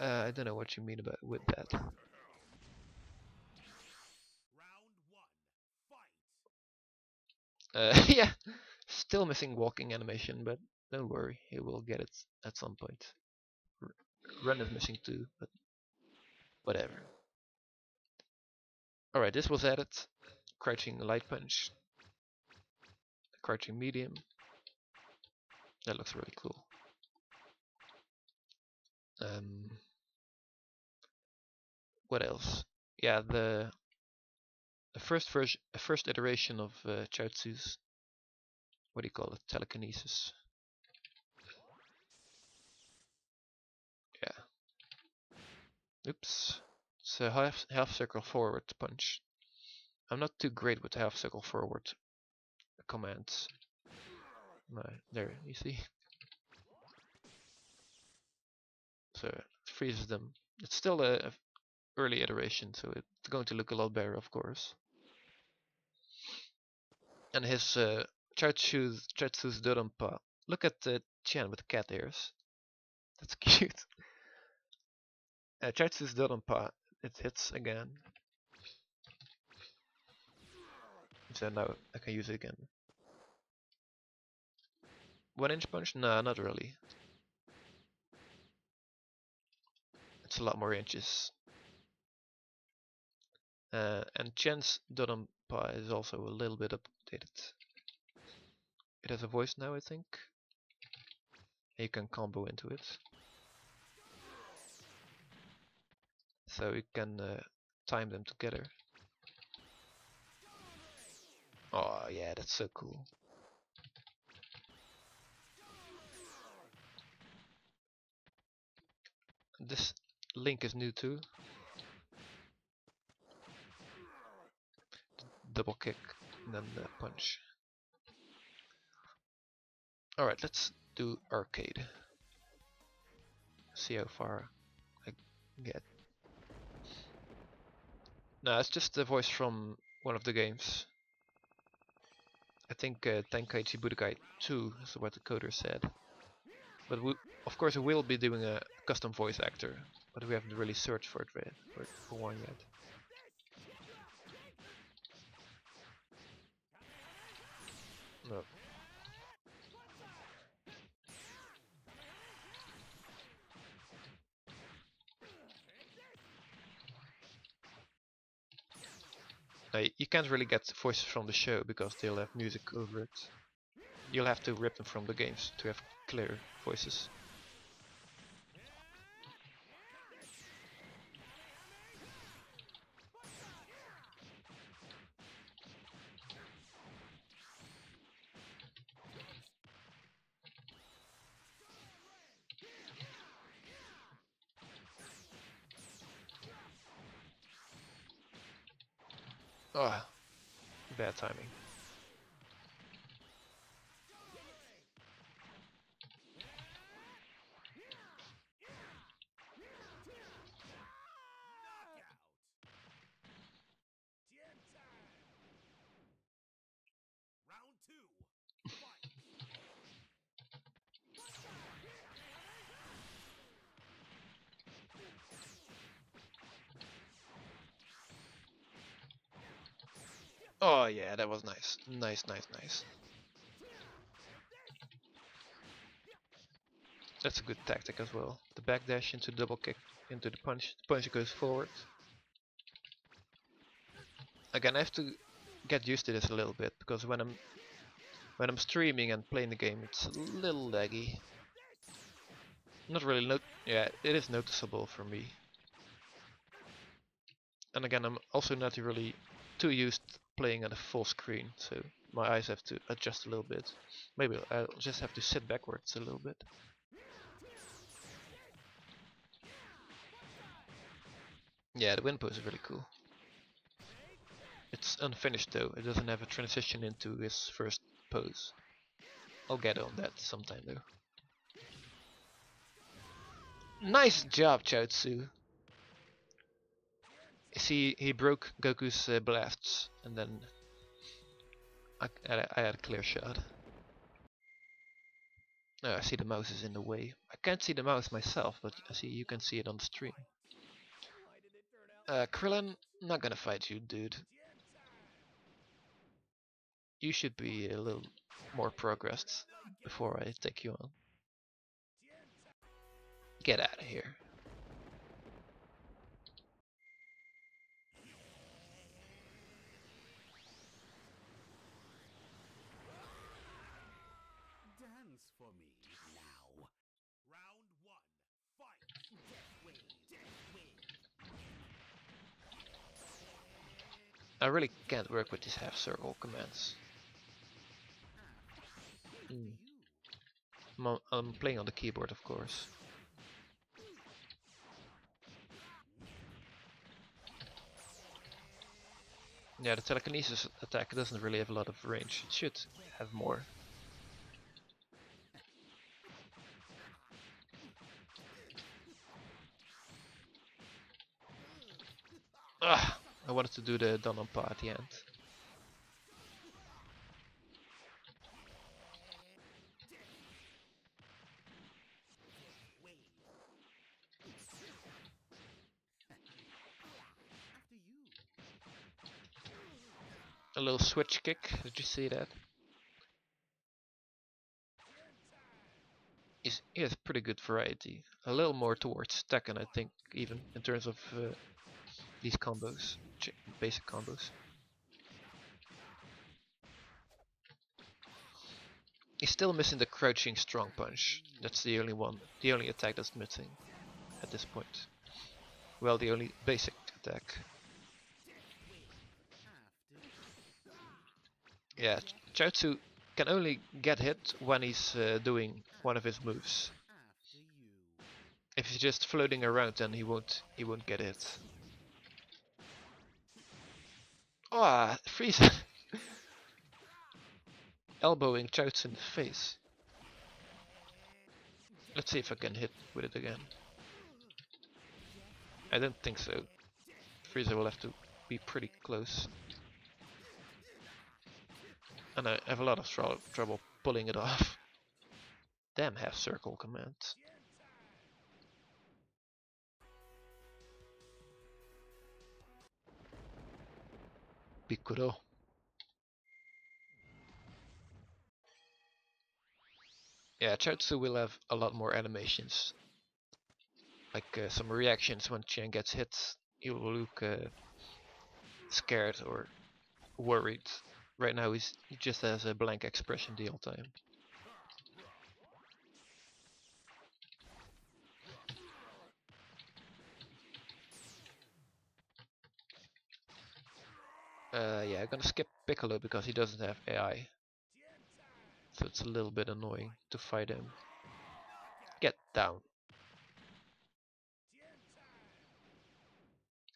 Uh, I don't know what you mean about with that. Uh, yeah, still missing walking animation, but don't worry, he will get it at some point. R Run is missing too, but whatever. Alright, this was added. Crouching light punch. Crouching medium. That looks really cool. Um, what else? Yeah, the the first version, first iteration of uh, Chaozu's, what do you call it? Telekinesis. Yeah. Oops. A half, half circle forward punch. I'm not too great with half circle forward commands. No, there, you see. So it freezes them. It's still a, a early iteration, so it's going to look a lot better, of course. And his uh, Chaozu's Dodonpa. Look at the Tien with the cat ears. That's cute. uh, Dodonpa it hits again. So now I can use it again. One inch punch? Nah, not really. It's a lot more inches. Uh, and Tien's Dodonpa is also a little bit updated. It has a voice now, I think. you can combo into it. So you can uh, time them together. Oh yeah, that's so cool. This link is new too. Double kick and then the punch. Alright, let's do arcade. See how far I get. No, it's just the voice from one of the games. I think uh, Tenkaichi Budokai 2 is what the coder said. But we, of course we will be doing a custom voice actor, but we haven't really searched for it for, for one yet. No. Uh, you can't really get voices from the show because they'll have music over it. You'll have to rip them from the games to have clear voices. Oh, bad timing. Oh Oh, yeah, that was nice. Nice, nice, nice. That's a good tactic as well. The backdash into double kick into the punch. The punch goes forward. Again, I have to get used to this a little bit because when I'm when I'm streaming and playing the game, it's a little laggy. Not really. no yeah, it is noticeable for me. And again, I'm also not really too used playing at a full screen, so my eyes have to adjust a little bit. Maybe I'll just have to sit backwards a little bit. Yeah, the wind pose is really cool. It's unfinished though, it doesn't have a transition into his first pose. I'll get on that sometime though. Nice job, Chaozu. See, he broke Goku's uh, blasts, and then I, I, I, had a clear shot. Oh, I see the mouse is in the way. I can't see the mouse myself, but I see you can see it on the stream. Uh, Krillin, not gonna fight you, dude. You should be a little more progressed before I take you on. Get out of here. I really can't work with these half circle commands. Mm. I'm, playing on the keyboard of course. Yeah, the telekinesis attack doesn't really have a lot of range. It should have more. Ugh. I wanted to do the Dodonpa at the end. A little switch kick, did you see that? He's, he has pretty good variety. A little more towards Tekken I think even in terms of uh, these combos, basic combos. He's still missing the crouching strong punch. That's the only one, the only attack that's missing at this point. Well, the only basic attack. Yeah, Chaozu can only get hit when he's uh, doing one of his moves. If he's just floating around, then he won't he won't get hit. Ah, oh, Frieza! Elbowing Chaozu in the face. Let's see if I can hit with it again. I don't think so. Frieza will have to be pretty close. And I have a lot of trouble pulling it off. Damn half circle command. Piccolo. Yeah, Chaozu will have a lot more animations. Like uh, some reactions when Tien gets hit, he will look uh, scared or worried. Right now he's, he just has a blank expression the whole time. Uh, yeah, I'm gonna skip Piccolo because he doesn't have AI. So it's a little bit annoying to fight him. Get down.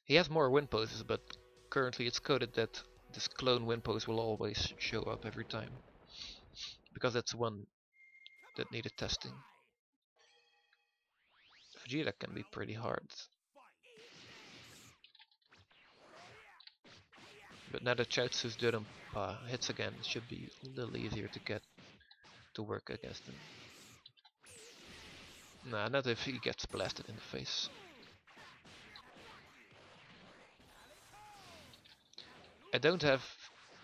He has more wind poses, but currently it's coded that this clone wind pose will always show up every time. Because that's one that needed testing. Vegeta can be pretty hard. But now that Chaozu's done uh, hits again, it should be a little easier to get to work against him. Nah, not if he gets blasted in the face. I don't have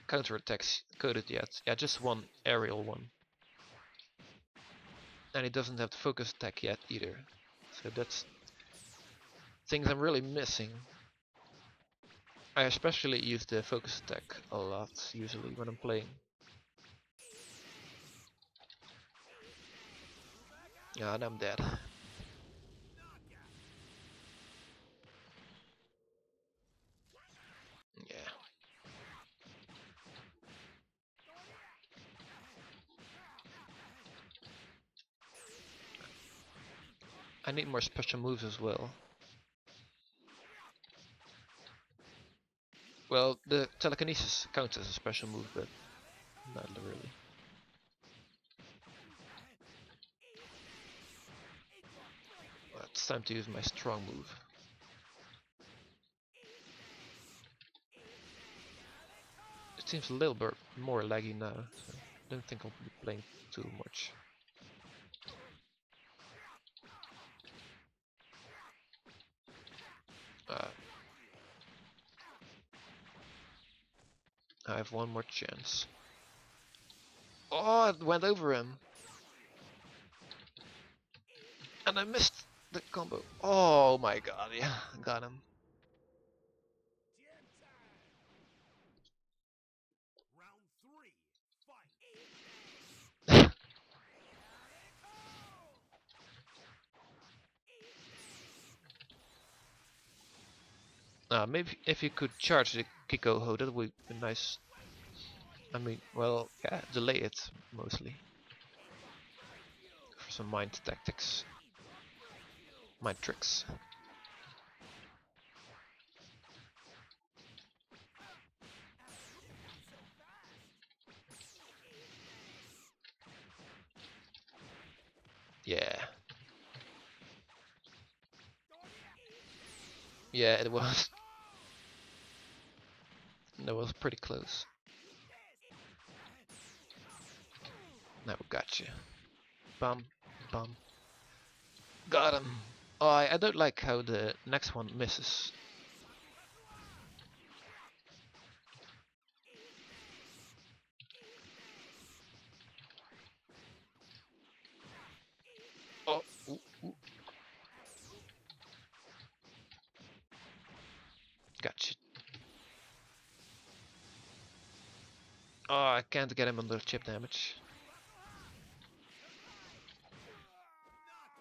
counterattacks coded yet. Yeah, just one aerial one. And it doesn't have the focus attack yet either. So that's things I'm really missing. I especially use the focus attack a lot, usually, when I'm playing. Yeah, and I'm dead. Yeah. I need more special moves as well. Well, the telekinesis counts as a special move, but not really. Well, it's time to use my strong move. It seems a little bit more laggy now, so I don't think I'll be playing too much. Uh, I have one more chance. Oh, it went over him. And I missed the combo. Oh my god, yeah, I got him. Uh, maybe if you could charge the Kikoho, that would be nice. I mean, well, yeah, delay it mostly. For some mind tactics. Mind tricks. Yeah. Yeah, it was. That was pretty close. Now we got you. Bum, bum. Got him. Oh, I, I don't like how the next one misses. Oh. Gotcha. Oh, I can't get him under chip damage.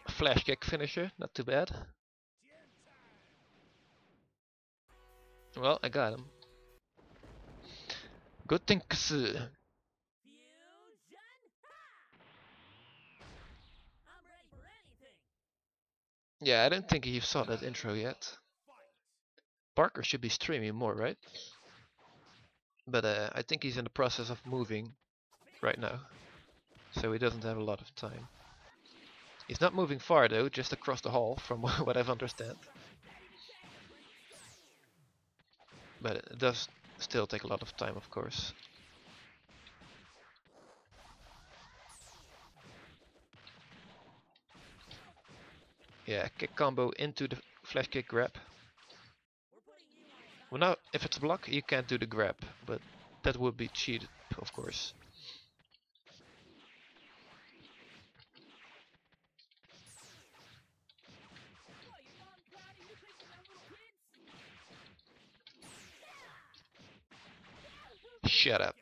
Flash kick finisher, not too bad. Well, I got him. Good thing Kasu. Yeah, I do not think he saw that intro yet. Parker should be streaming more, right? But uh, I think he's in the process of moving right now. So he doesn't have a lot of time. He's not moving far though, just across the hall from what I've understand. But it does still take a lot of time of course. Yeah, kick combo into the flash kick grab. Well now, if it's block, you can't do the grab, but that would be cheated, of course. Shut up.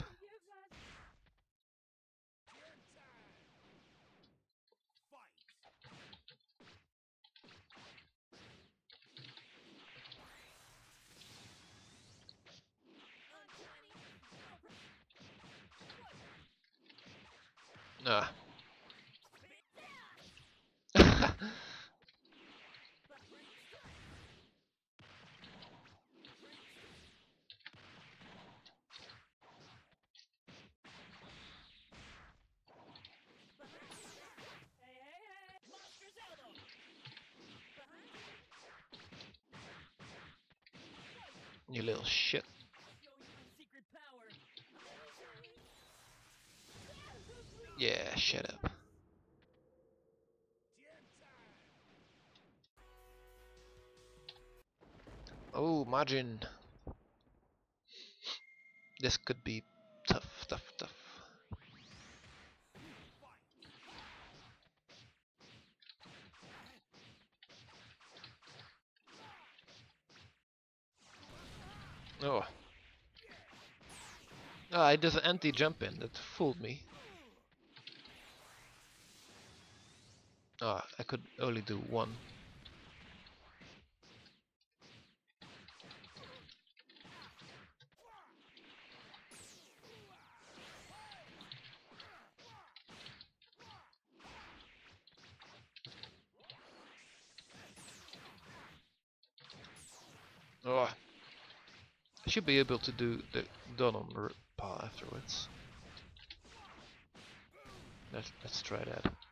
Ah. you little shit. Yeah, shut up. Oh, margin. This could be tough, tough, tough. Oh. Ah, it does an anti-jump in, that fooled me. Ah, I could only do one. Oh, I should be able to do the Dunham paw afterwards. Let's let's try that.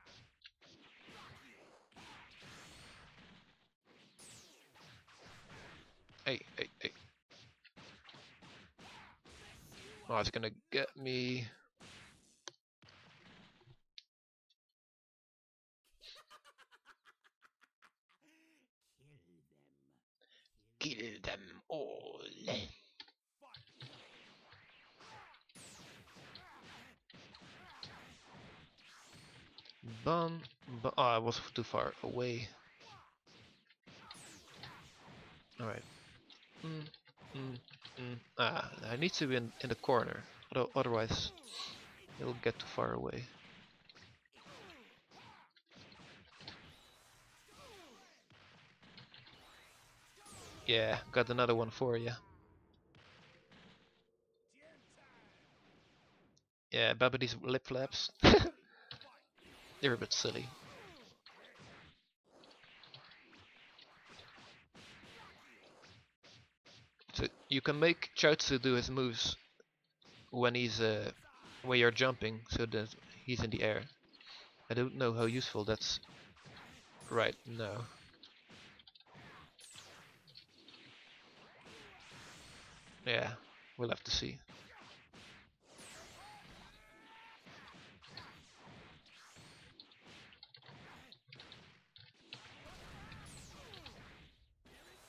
Hey, hey, hey. Oh, it's gonna get me. Kill them all. Bum, bum. Oh, I was too far away. Alright. Mm, mm, mm. Ah, I need to be in, in the corner. Otherwise, it'll get too far away. Yeah, got another one for you. Yeah, Babidi's lip flaps. They're a bit silly. So you can make Chaozu do his moves when he's uh, when you're jumping, so that he's in the air. I don't know how useful that's right now. Yeah, we'll have to see.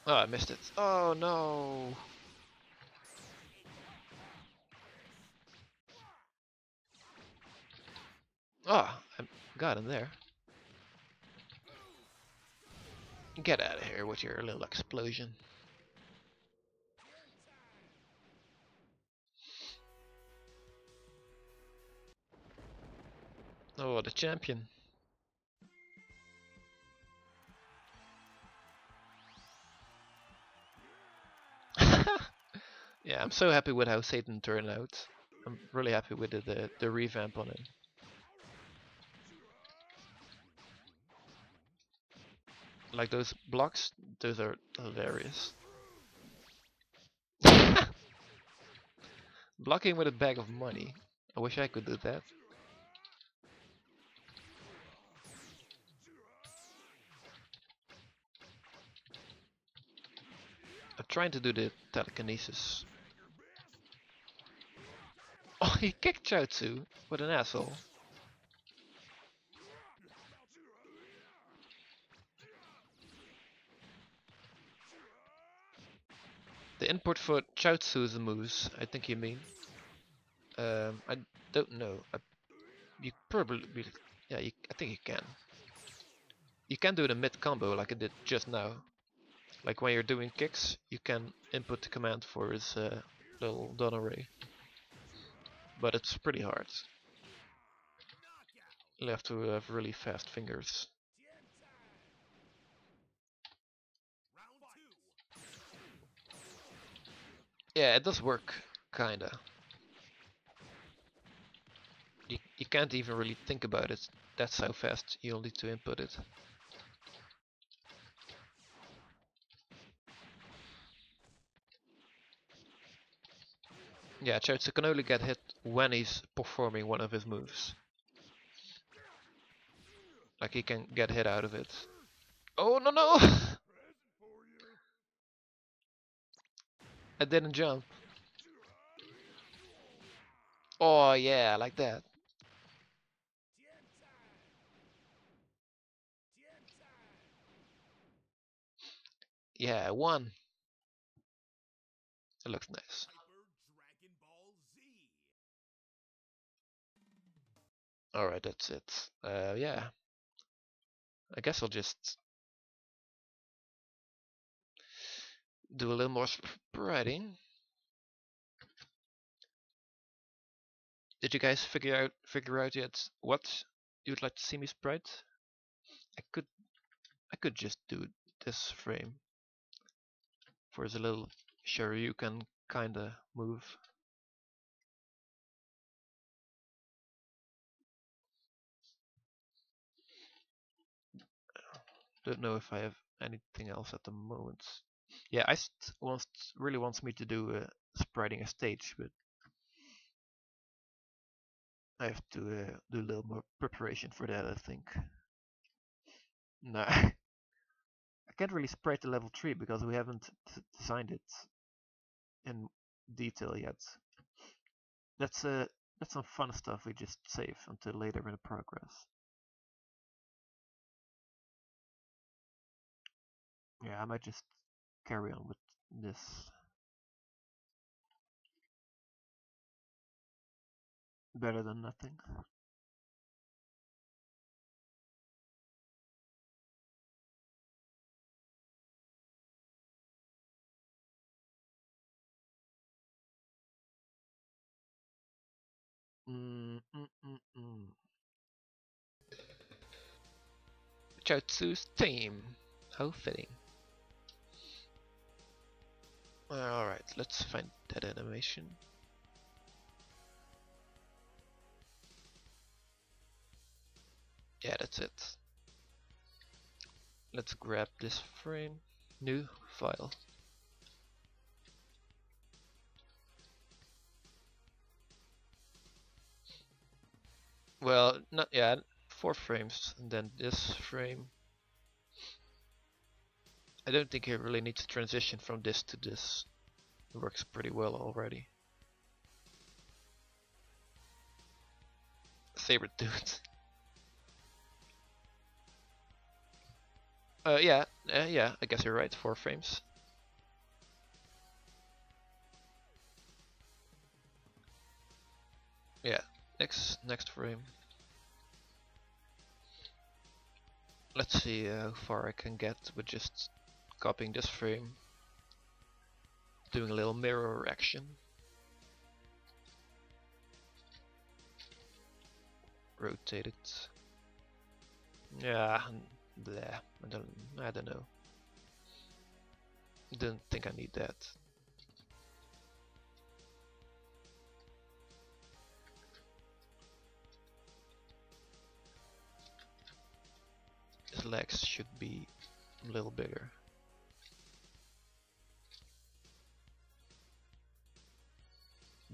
Oh, I missed it. Oh no. Ah, oh, I got him there. Get out of here with your little explosion. Oh, the champion. I'm so happy with how Satan turned out. I'm really happy with the, the, the revamp on it. Like those blocks, those are hilarious. Blocking with a bag of money. I wish I could do that. I'm trying to do the telekinesis. He kicked Chaozu. What an asshole. The input for Chaozu's moves, I think you mean. Um, I don't know. I, you probably, yeah, you, I think you can. You can do the mid combo like I did just now. Like when you're doing kicks, you can input the command for his uh, little dawn array. But it's pretty hard. You have to have really fast fingers. Yeah, it does work, kinda. You, you can't even really think about it. That's how fast you'll need to input it. Yeah, Chaozu can only get hit when he's performing one of his moves. Like he can get hit out of it. Oh no no! I didn't jump. Oh yeah, like that. Yeah, one. It looks nice. Alright, that's it. Uh, yeah. I guess I'll just do a little more spriting. Did you guys figure out figure out yet what you'd like to see me sprite? I could I could just do this frame for the little sure you can kinda move. Don't know if I have anything else at the moment. Yeah, I wants really wants me to do uh, spriting a stage, but I have to uh, do a little more preparation for that. I think. No, I can't really sprite the level three because we haven't designed it in detail yet. That's uh that's some fun stuff we just save until later in the progress. Yeah, I might just carry on with this. Better than nothing. Mm, mm, mm, mm. Chaozu's team. How fitting. Alright, let's find that animation. Yeah, that's it. Let's grab this frame. New file. Well, not yeah, four frames, and then this frame. I don't think it really need to transition from this to this. It works pretty well already. Saber dude. Uh, yeah, uh, yeah, I guess you're right, four frames. Yeah, next next frame. Let's see uh, how far I can get with just copying this frame, doing a little mirror action. Rotate it. Yeah, bleh, I don't, I don't know. Didn't think I need that. legs should be a little bigger.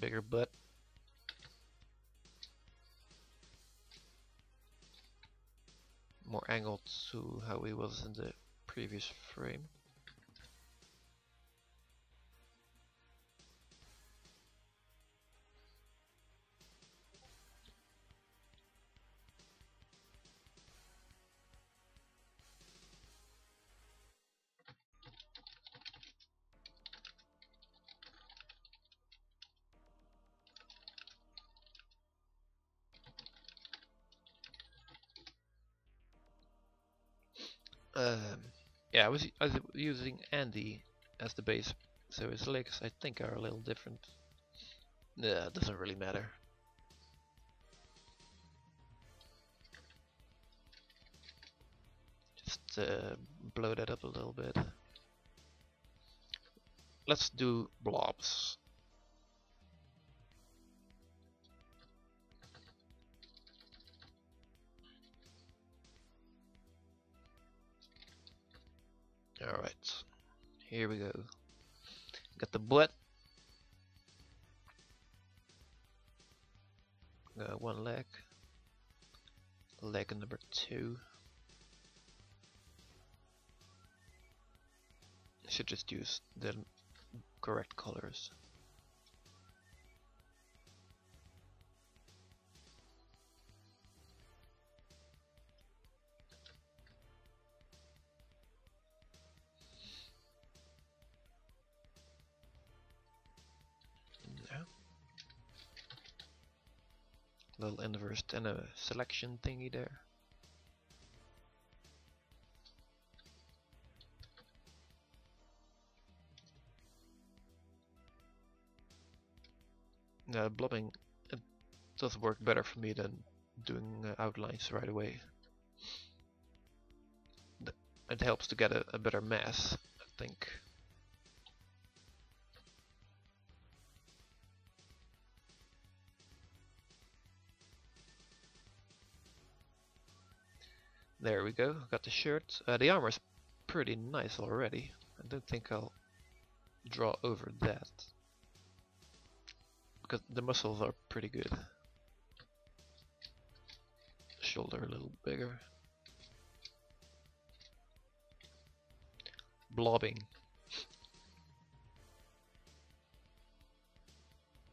Bigger butt. More angled to how he was in the previous frame. Yeah, I was I was using Andy as the base, so his legs I think are a little different. Yeah, it doesn't really matter. Just uh, blow that up a little bit. Let's do blobs. Alright, here we go. Got the butt. Got one leg. Leg number two. Should just use the correct colors. Little inverse and a selection thingy there. Uh, blobbing it does work better for me than doing uh, outlines right away. It helps to get a, a better mass, I think. There we go, got the shirt. Uh, the armor's pretty nice already. I don't think I'll draw over that. Because the muscles are pretty good. Shoulder a little bigger. Blobbing.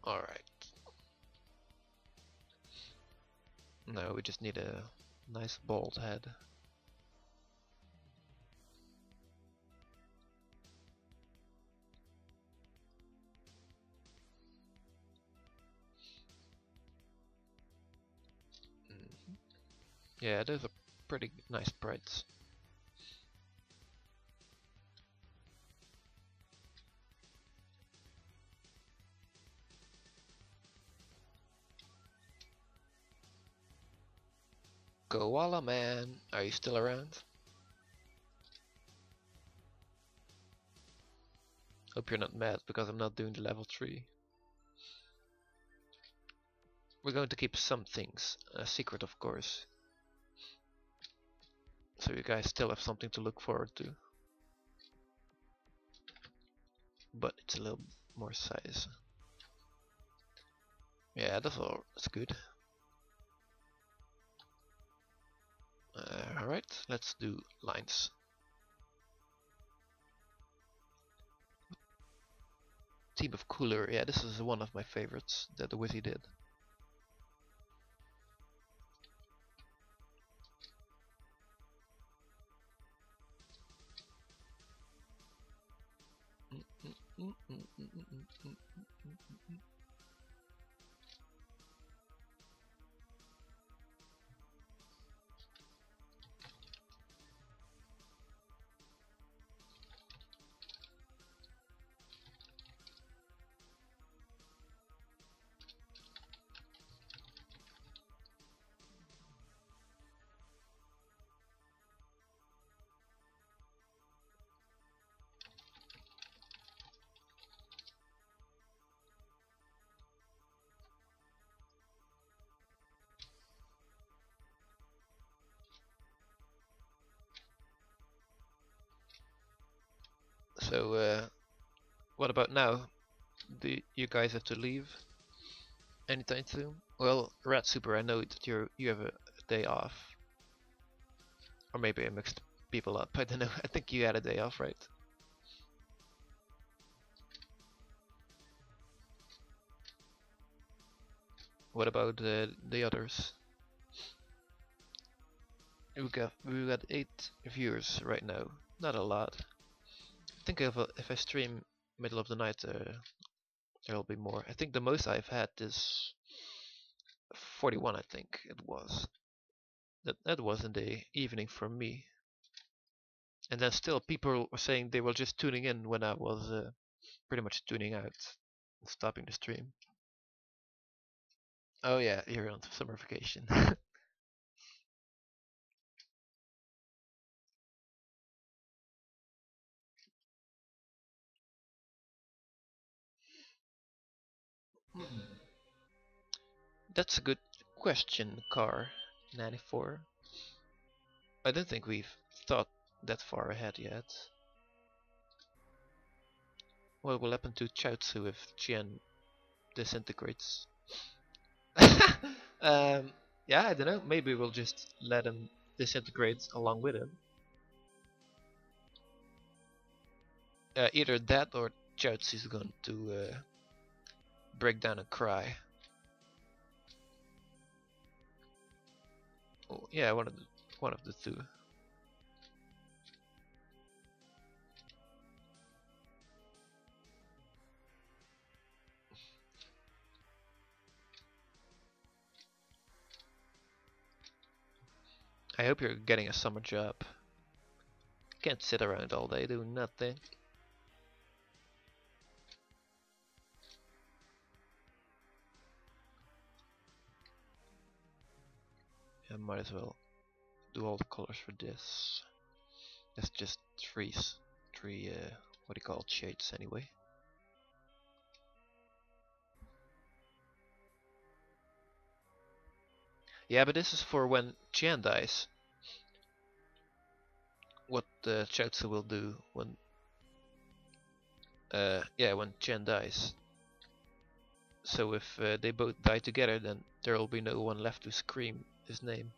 Alright. No, we just need a Nice bald head. Mm -hmm. Yeah, those are pretty nice sprites. Koala Man, are you still around? Hope you're not mad because I'm not doing the level 3. We're going to keep some things a secret of course. So you guys still have something to look forward to. But it's a little more size. Yeah, that's all. That's good. Uh, Alright, let's do lines. Team of Cooler, yeah, this is one of my favorites that the Wizzy did. Mm -mm -mm So, uh, what about now? Do you guys have to leave anytime soon? Well, Rat Super, I know that you you have a day off, or maybe I mixed people up. I don't know. I think you had a day off, right? What about uh, the others? We got we got eight viewers right now. Not a lot. I think if I, if I stream middle of the night, uh, there'll be more. I think the most I've had is 41. I think it was. That that was in the evening for me. And then still, people were saying they were just tuning in when I was uh, pretty much tuning out, stopping the stream. Oh yeah, you're on summer vacation. That's a good question, Car 94. I don't think we've thought that far ahead yet. What will happen to Chaozu if Tien disintegrates? um, yeah, I don't know. Maybe we'll just let him disintegrate along with him. Uh, either that or Chaozu is going to uh, break down and cry. Oh, yeah, one of the one of the two. I hope you're getting a summer job. Can't sit around all day doing nothing. I might as well do all the colors for this. That's just three, three, uh, what do you call it, shades anyway. Yeah, but this is for when Tien dies. What uh, will do when... Uh, yeah, when Tien dies. So if uh, they both die together, then there will be no one left to scream his name.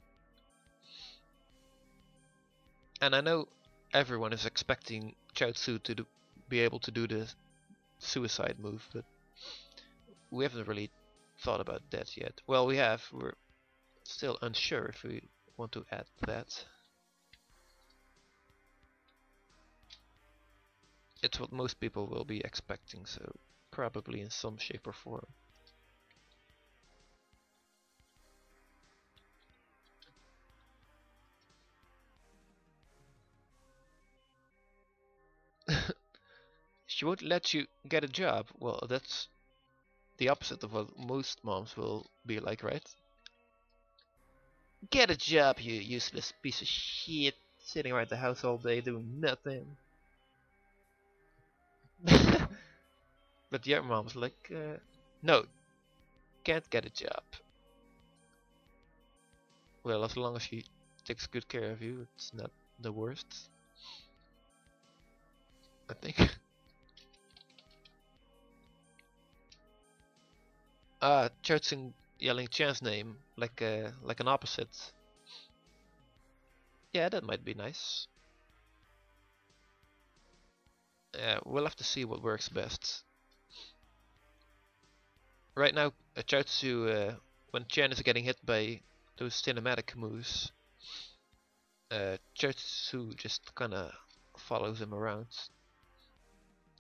And I know everyone is expecting Chaozu to do, be able to do the suicide move, but we haven't really thought about that yet. Well, we have. We're still unsure if we want to add that. It's what most people will be expecting, so probably in some shape or form. She won't let you get a job. Well, that's the opposite of what most moms will be like, right? Get a job, you useless piece of shit. Sitting around the house all day doing nothing. but your mom's like, uh, no, can't get a job. Well, as long as she takes good care of you, it's not the worst. I think. Ah, uh, Churching yelling Tien's name like a like an opposite. Yeah, that might be nice. Yeah, we'll have to see what works best. Right now, uh, Chaozu, uh, when Tien is getting hit by those cinematic moves, uh, Chaozu just kinda follows him around.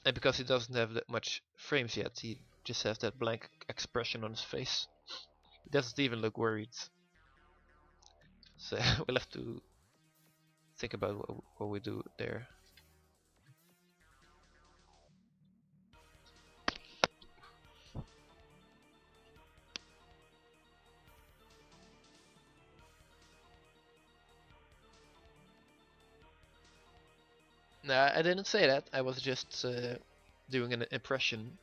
And because he doesn't have that much frames yet, he just has that blank expression on his face. He doesn't even look worried. So we'll have to think about what, what we do there. Nah, I didn't say that. I was just uh, doing an impression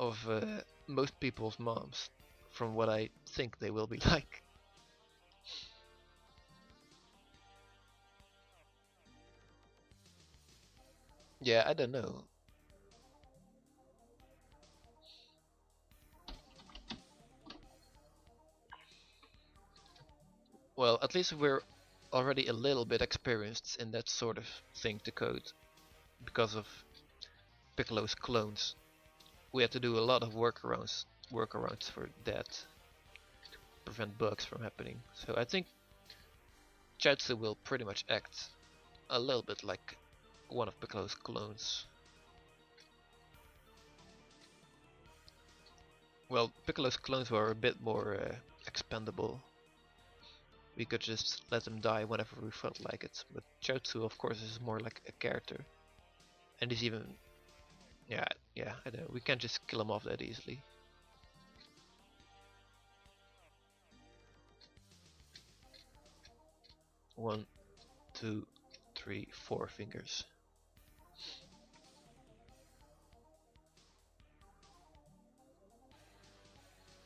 of uh, most people's moms from what I think they will be like. Yeah, I don't know. Well, at least we're already a little bit experienced in that sort of thing to code because of Piccolo's clones. We had to do a lot of workarounds workarounds for that to prevent bugs from happening. So I think Chaozu will pretty much act a little bit like one of Piccolo's clones. Well, Piccolo's clones were a bit more uh, expendable. We could just let them die whenever we felt like it. But Chaozu, of course, is more like a character. And he's even... Yeah, yeah, I know. We can't just kill him off that easily. One, two, three, four fingers.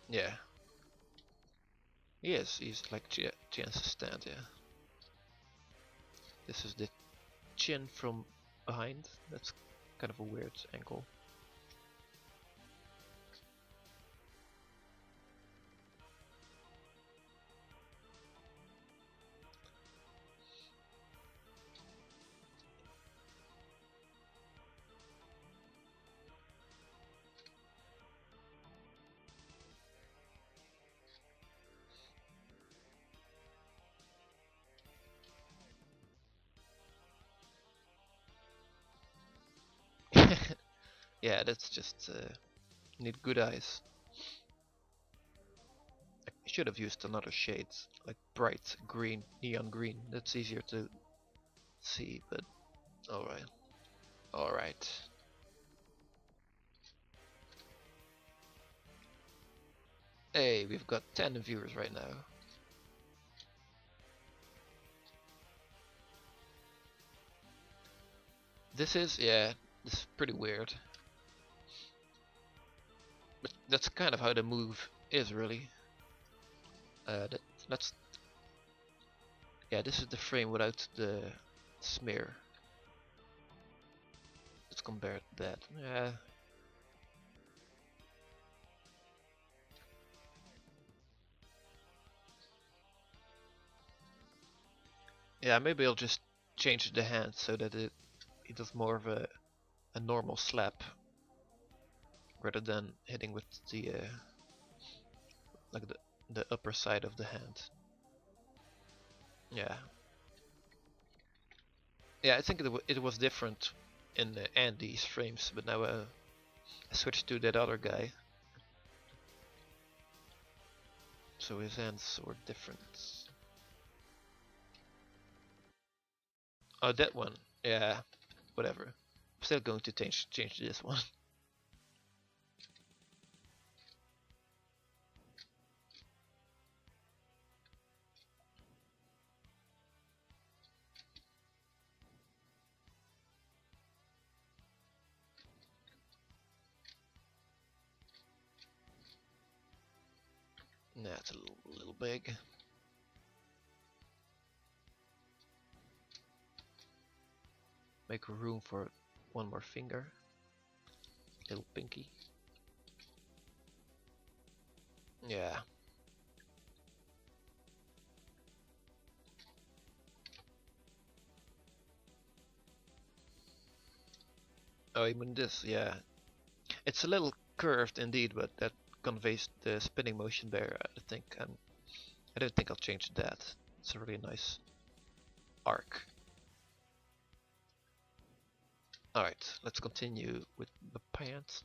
Yeah. Yes, he's like Ch Chance stand, yeah. This is the chin from behind. That's kind of a weird angle. Yeah, that's just uh, need good eyes. I should have used another shade, like bright green, neon green. That's easier to see, but alright. Alright. Hey, we've got 10 viewers right now. This is, yeah, this is pretty weird. That's kind of how the move is really. Uh, that, that's yeah, this is the frame without the smear. Let's compare that. Yeah. Yeah, maybe I'll just change the hand so that it it does more of a a normal slap rather than hitting with the uh, like the the upper side of the hand. Yeah. Yeah, I think it, it was different in uh, Andy's frames, but now uh, I switched to that other guy. So his hands were different. Oh, that one. Yeah, whatever I'm still going to change change this one. That's a little, little big. Make room for one more finger. Little pinky. Yeah. Oh, even this, yeah. It's a little curved indeed, but that conveys the spinning motion there, I think. And I don't think I'll change that. It's a really nice arc. Alright, let's continue with the pants.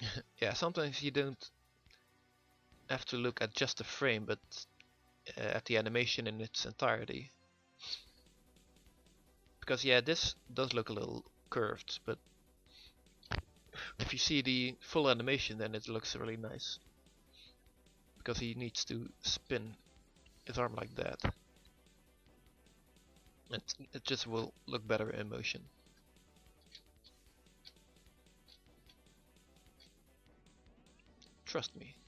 yeah, sometimes you don't have to look at just the frame, but uh, at the animation in its entirety. Because yeah, this does look a little curved, but if you see the full animation, then it looks really nice. Because he needs to spin his arm like that. It, it just will look better in motion. Trust me.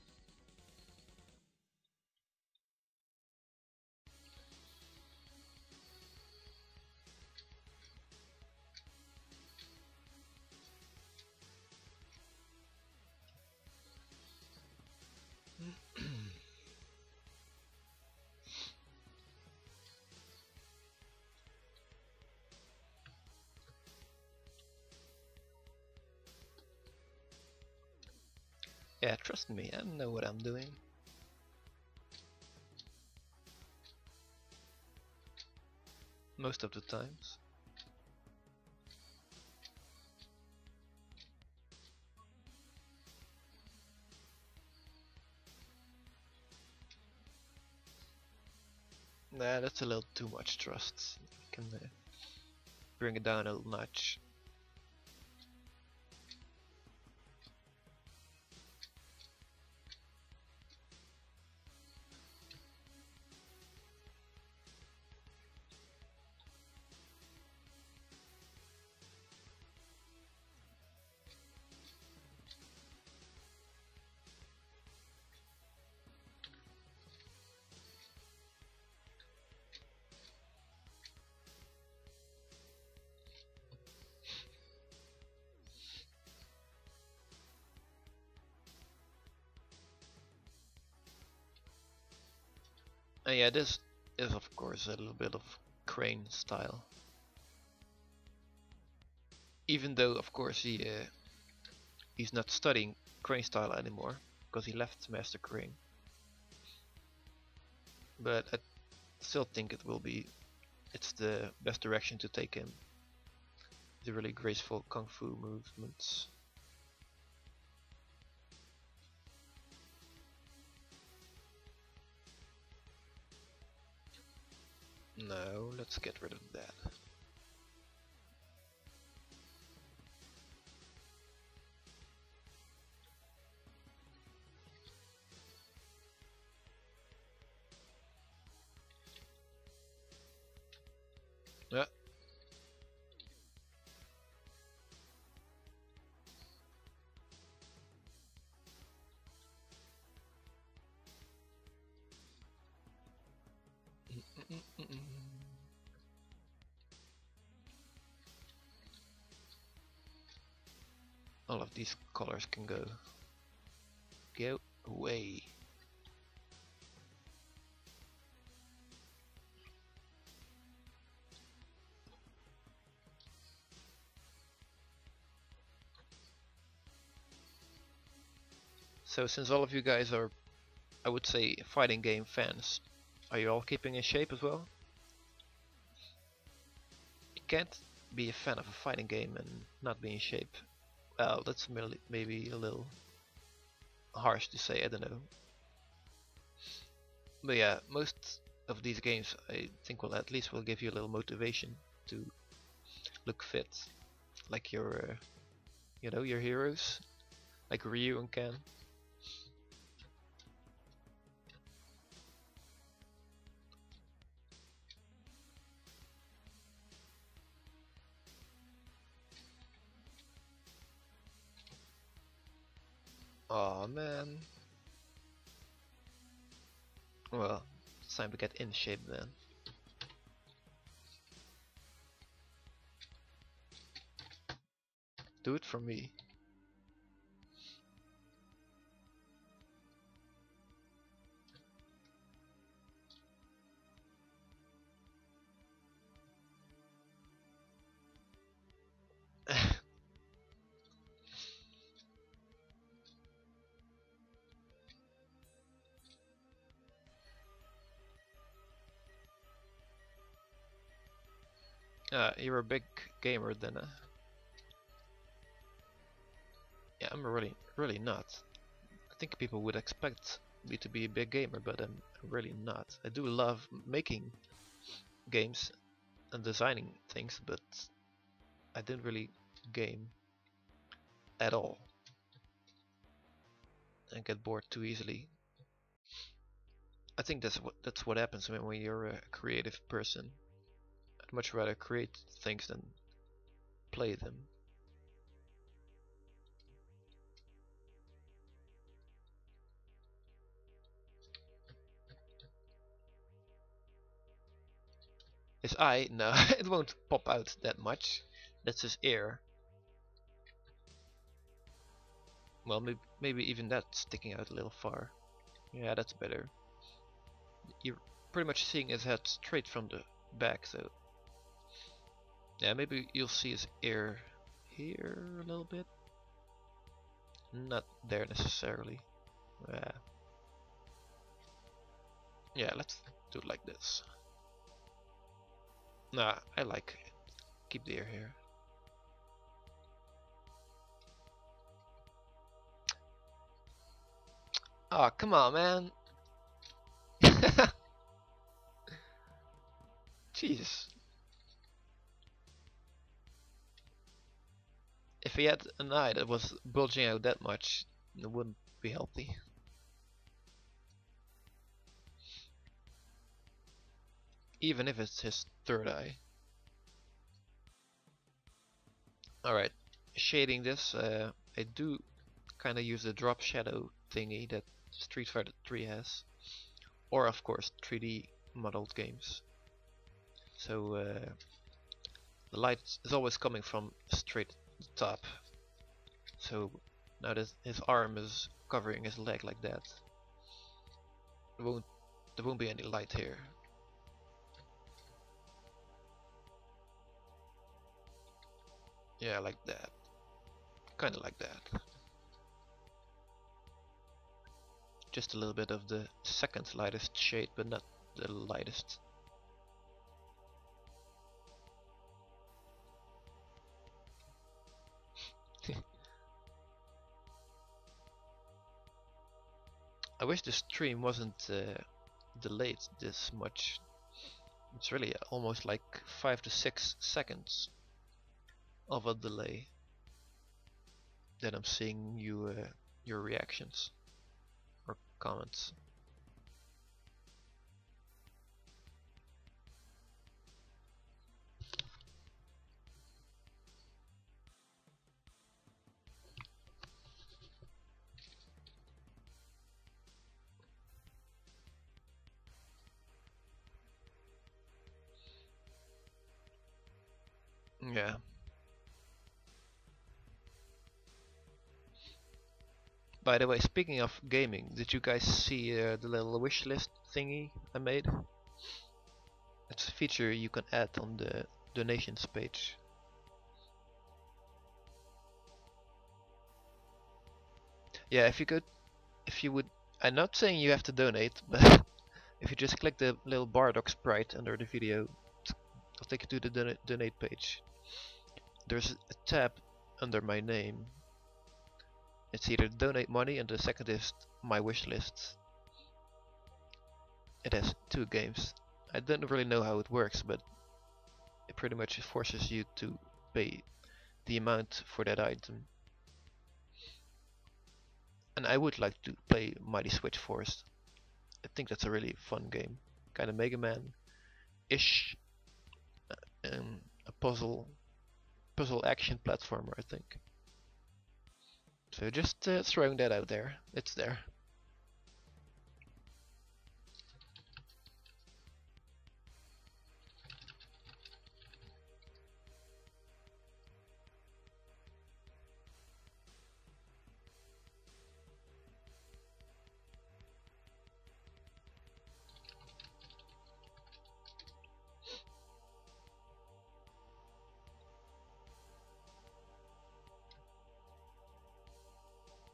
Yeah, trust me, I know what I'm doing. Most of the times. Nah, that's a little too much trust. can uh, bring it down a little notch. And yeah, this is of course a little bit of crane style. Even though of course he uh, he's not studying crane style anymore because he left Master Crane. But I still think it will be it's the best direction to take him. The really graceful kung fu movements. No, let's get rid of that. These colors can go. Go away. So since all of you guys are, I would say, fighting game fans, are you all keeping in shape as well? You can't be a fan of a fighting game and not be in shape. Well, that's maybe a little harsh to say, I don't know. But yeah, most of these games I think will at least will give you a little motivation to look fit. Like your, uh, you know, your heroes, like Ryu and Ken. Oh man. Well, it's time to get in shape then. Do it for me. Uh, you're a big gamer then. Uh... Yeah, I'm really, really not. I think people would expect me to be a big gamer, but I'm really not. I do love making games and designing things, but I didn't really game at all. And get bored too easily. I think that's what that's what happens when, when you're a creative person much rather create things than play them. His eye? No, it won't pop out that much. That's his ear. Well, maybe, maybe even that's sticking out a little far. Yeah, that's better. You're pretty much seeing his head straight from the back, so yeah, maybe you'll see his ear here a little bit. Not there necessarily. Yeah. Yeah, let's do it like this. Nah, I like it. Keep the ear here. Oh, come on, man. Jesus. If he had an eye that was bulging out that much, it wouldn't be healthy. Even if it's his third eye. Alright, shading this, uh, I do kind of use the drop shadow thingy that Street Fighter 3 has. Or of course 3D modeled games. So uh, the light is always coming from straight the top. So now that his arm is covering his leg like that, there won't there won't be any light here. Yeah, like that. Kinda like that. Just a little bit of the second lightest shade, but not the lightest. I wish the stream wasn't uh, delayed this much. It's really almost like 5 to 6 seconds of a delay that I'm seeing you uh, your reactions or comments. Yeah. By the way, speaking of gaming, did you guys see uh, the little wish list thingy I made? It's a feature you can add on the donations page. Yeah, if you could, if you would, I'm not saying you have to donate, but if you just click the little Bardock sprite under the video, I'll take you to the donate page. There's a tab under my name it's either donate money and the second is my wish list. It has two games. I don't really know how it works, but it pretty much forces you to pay the amount for that item. And I would like to play Mighty Switch Force. I think that's a really fun game. Kind of Mega Man-ish. Uh, um, a puzzle puzzle action platformer, I think. So just uh, throwing that out there. It's there.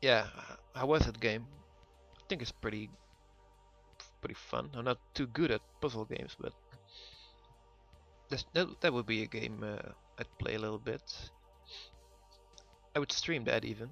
Yeah, how was that game? I think it's pretty pretty fun. I'm not too good at puzzle games, but that that would be a game uh, I'd play a little bit. I would stream that even.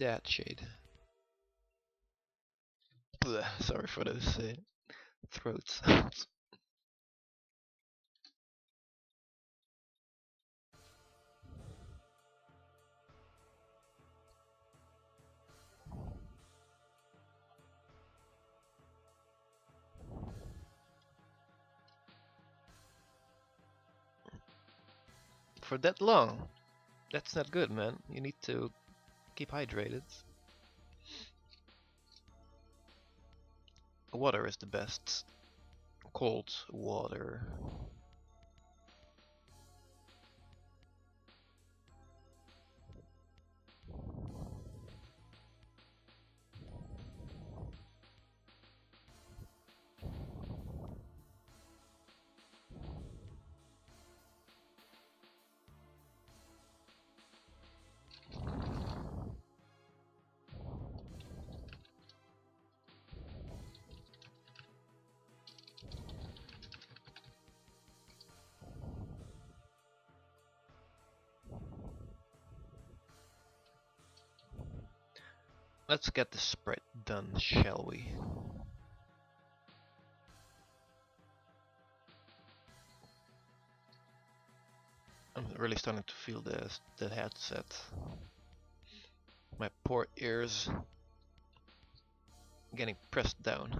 That shade. Blech, sorry for those uh, throat sounds. for that long. That's not good, man. You need to keep hydrated. Water is the best. Cold water. Let's get the spread done, shall we? I'm really starting to feel the, the headset. My poor ears getting pressed down.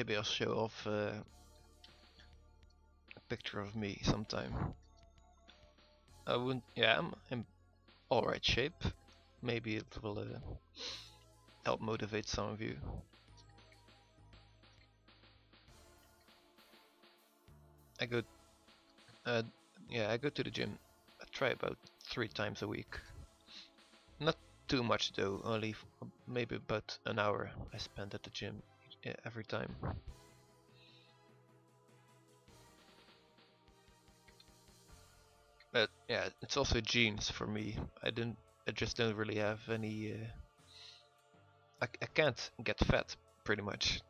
Maybe I'll show off uh, a picture of me sometime. I wouldn't. Yeah, I'm in all right shape. Maybe it will uh, help motivate some of you. I go. Uh, yeah, I go to the gym. I try about three times a week. Not too much though. Only maybe about an hour I spend at the gym every time. But yeah, it's also genes for me. I didn't. I just don't really have any. Uh, I I can't get fat pretty much.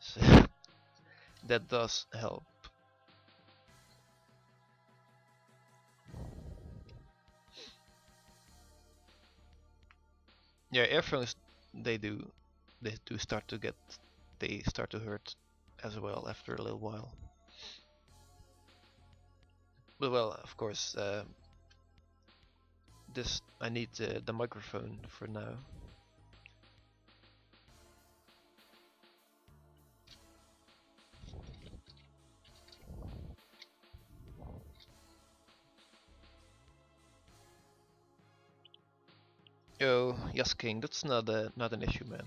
So that does help. Yeah, earphones they do they do start to get they start to hurt as well after a little while. But well, of course, uh, this I need uh, the microphone for now. Yo, yes, King. That's not a not an issue, man.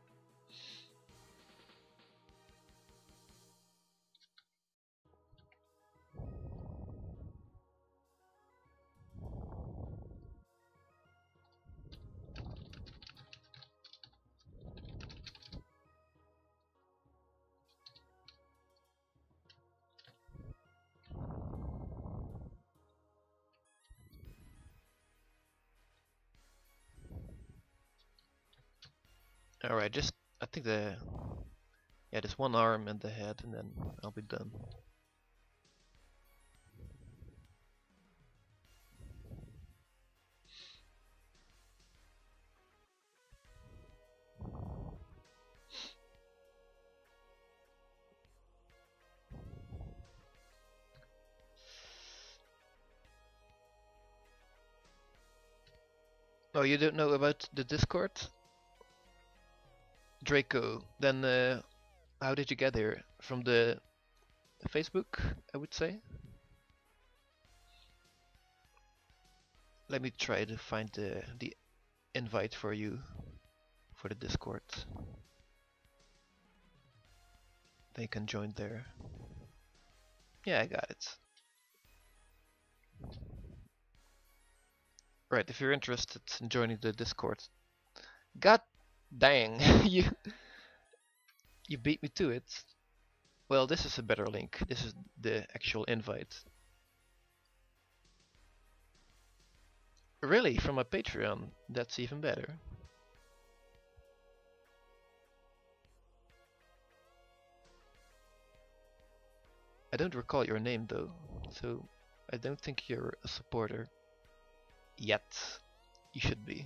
Alright, just, I think the, yeah, just one arm and the head and then I'll be done. Oh, you don't know about the Discord? Draco, then uh, how did you get here? From the Facebook, I would say? Let me try to find the, the invite for you for the Discord. They can join there. Yeah, I got it. Right, if you're interested in joining the Discord. God dang, you you beat me to it. Well, this is a better link. This is the actual invite. Really, from my Patreon, that's even better. I don't recall your name though, so I don't think you're a supporter. Yet. You should be.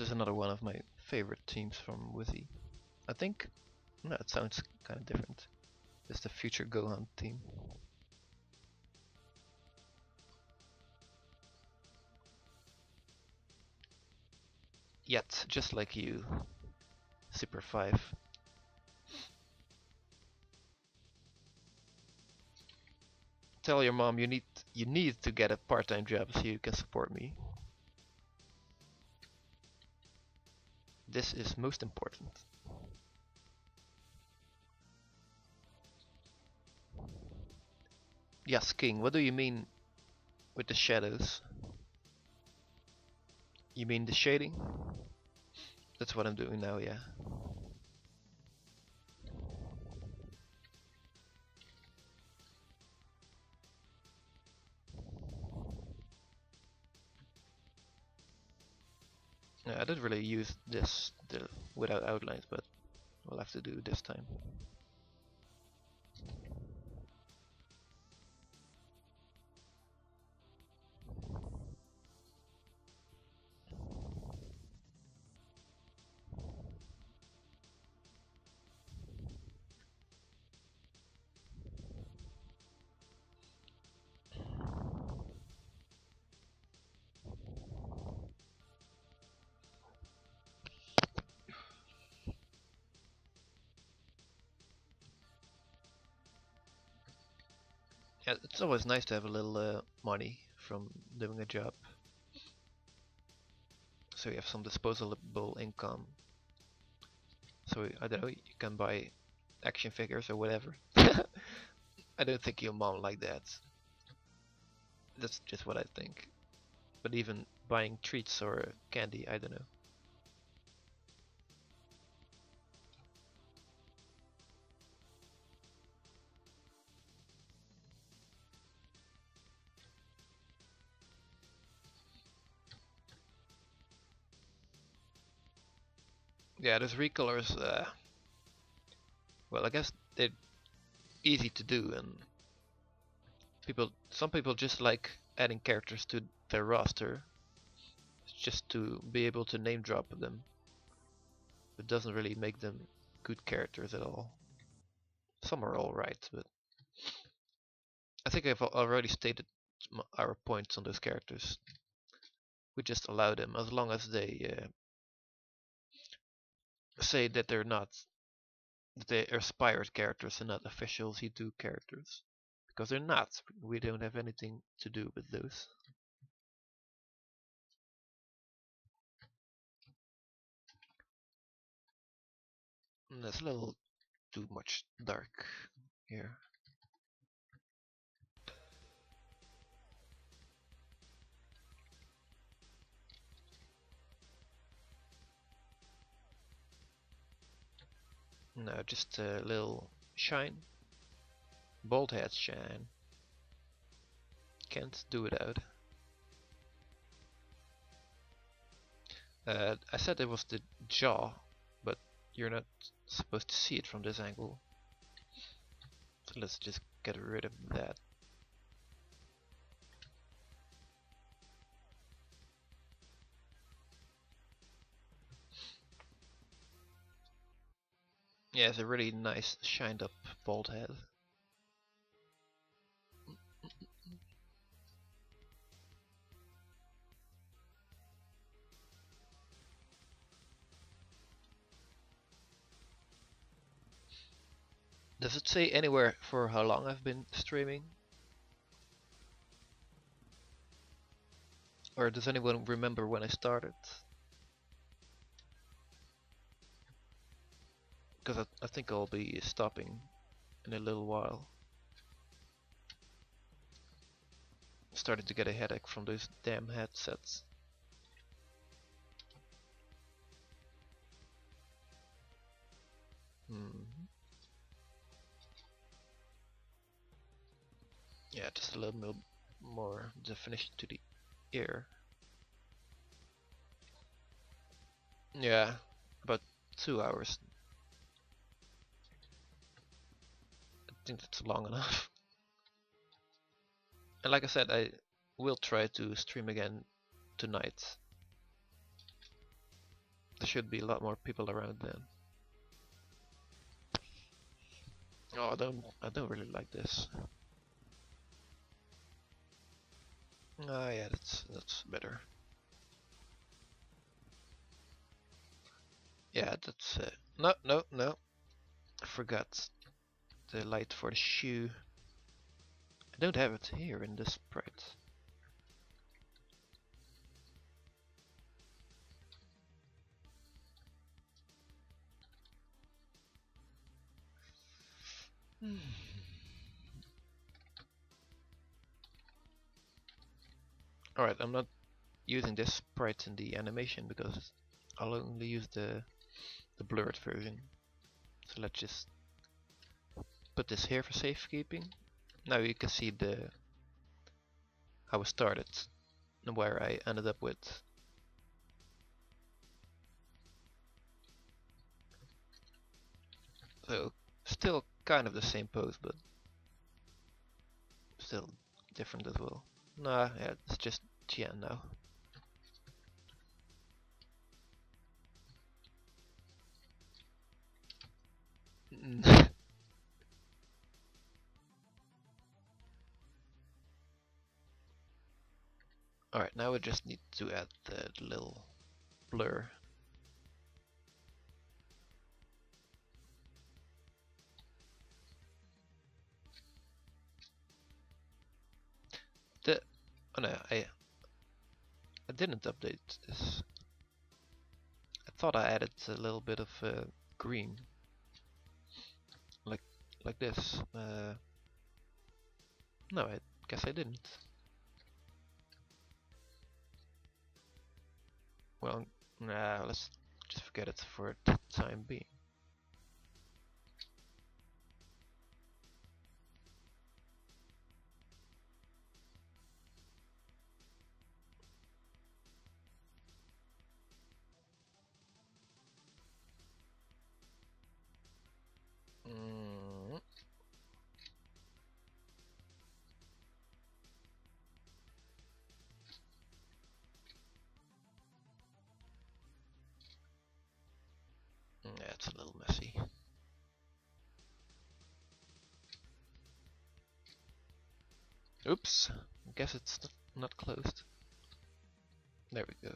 Is another one of my favorite teams from Wizzy. I think, no, it sounds kind of different. It's the future Gohan team. Yet, just like you, Super 5. Tell your mom you need you need to get a part-time job so you can support me. This is most important. Yes, King, what do you mean with the shadows? You mean the shading? That's what I'm doing now, yeah. Yeah, I didn't really use this without outlines, but we'll have to do this time. It's always nice to have a little uh, money from doing a job. So you have some disposable income. So I don't know, you can buy action figures or whatever. I don't think your mom like that. That's just what I think. But even buying treats or candy, I don't know. Yeah, those recolors, uh, well, I guess they're easy to do, and people, some people just like adding characters to their roster, just to be able to name drop them. It doesn't really make them good characters at all. Some are alright, but I think I've already stated our points on those characters. We just allow them as long as they uh, say that they're not that they aspired characters and not official Z2 characters. Because they're not. We don't have anything to do with those. And that's a little too much dark here. No, just a little shine. Bald head shine. Can't do without. Uh, I said it was the jaw, but you're not supposed to see it from this angle. So let's just get rid of that. Yeah, it's a really nice shined up bald head. Does it say anywhere for how long I've been streaming? Or does anyone remember when I started? Because I, I think I'll be stopping in a little while. Starting to get a headache from those damn headsets. Hmm. Yeah, just a little bit more definition to the ear. Yeah, about two hours. Think that's long enough. And like I said, I will try to stream again tonight. There should be a lot more people around then. Oh, I don't, I don't really like this. Ah, uh, yeah, that's that's better. Yeah, that's it. No, no, no. I forgot the light for the shoe. I don't have it here in this sprite. Hmm. Alright, I'm not using this sprite in the animation because I'll only use the the blurred version. So let's just put this here for safekeeping. Now you can see the how I started and where I ended up with. So still kind of the same pose but still different as well. Nah, yeah, it's just GN now. Alright, now we just need to add the little blur. The oh no, I I didn't update this. I thought I added a little bit of uh, green, like like this. Uh, no, I guess I didn't. Well, nah, let's just forget it for the time being. That's Oops, I guess it's not closed. There we go.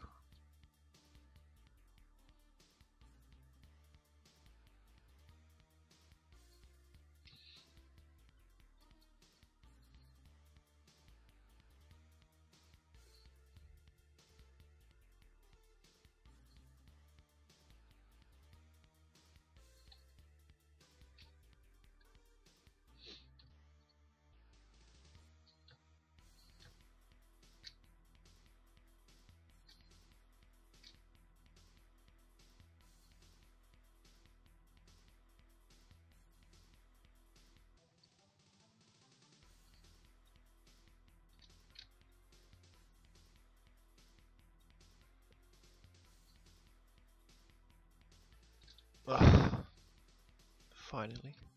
Finally.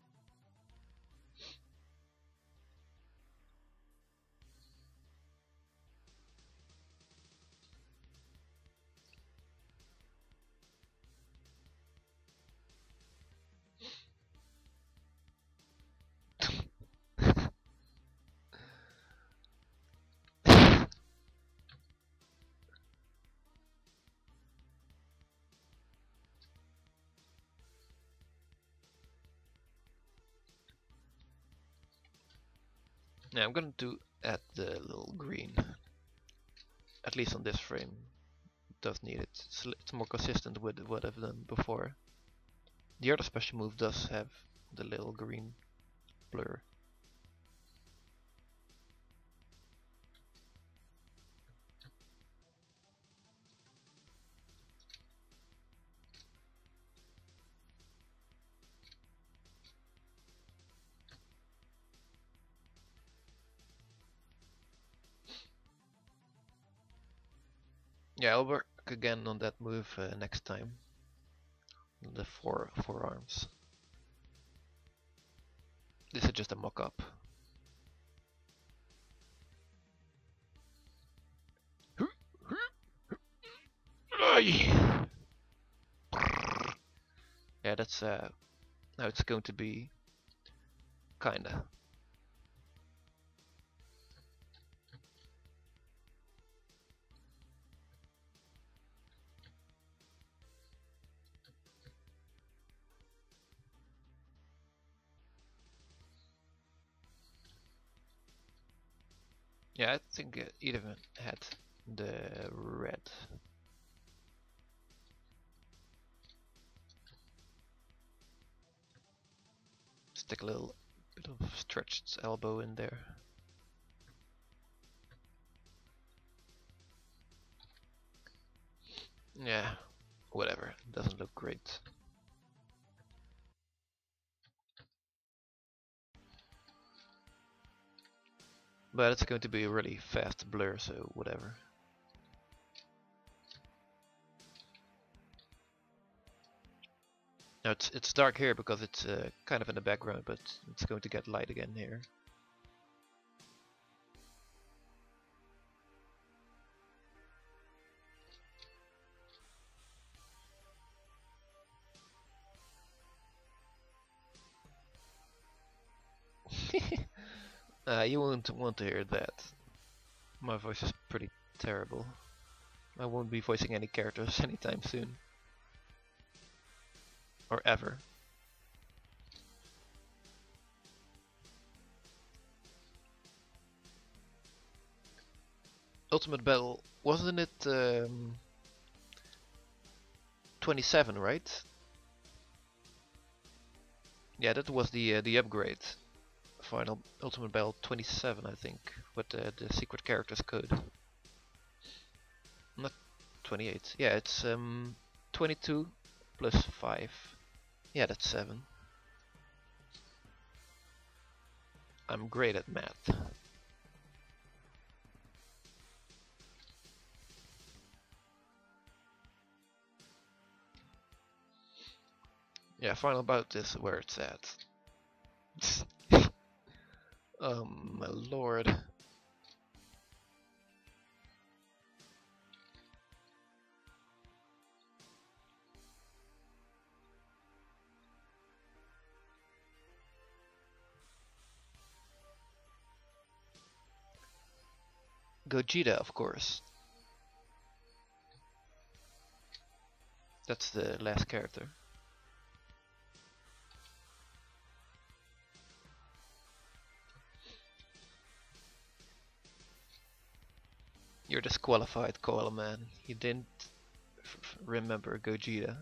Yeah, I'm gonna do add the little green. At least on this frame. Does need it. It's, it's more consistent with what I've done before. The other special move does have the little green blur. Yeah, I'll work again on that move uh, next time. The four forearms. This is just a mock-up. Yeah, that's uh, how it's going to be. Kinda. Yeah, I think even had the red. Stick a little bit of stretched elbow in there. Yeah, whatever. Doesn't look great. But it's going to be a really fast blur, so whatever. Now it's it's dark here because it's uh, kind of in the background, but it's going to get light again here. Uh, you won't want to hear that. My voice is pretty terrible. I won't be voicing any characters anytime soon. Or ever. Ultimate Battle, wasn't it um, 27, right? Yeah, that was the uh, the upgrade. Final Ultimate Battle 27, I think, with uh, the secret characters code. Not 28. Yeah, it's um 22 plus 5. Yeah, that's 7. I'm great at math. Yeah, final bout is where it's at. Oh my lord. Gogeta, of course. That's the last character. You're disqualified, Koala Man. You didn't remember Gogeta.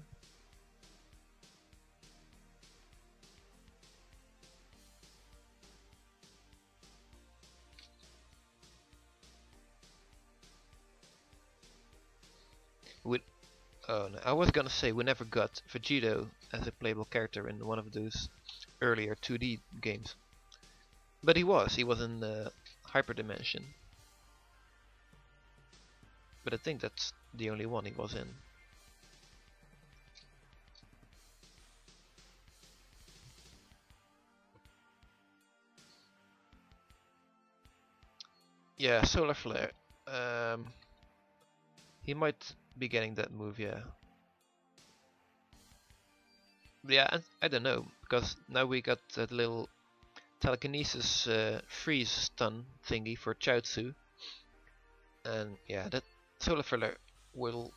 We, oh no, I was gonna say we never got Vegito as a playable character in one of those earlier 2D games. But he was, he was in the Hyper Dimension. But I think that's the only one he was in. Yeah, Solar Flare. Um, he might be getting that move, yeah. Yeah, I, don't know, because now we got that little telekinesis uh, freeze stun thingy for Chaozu. And yeah, that solar flare will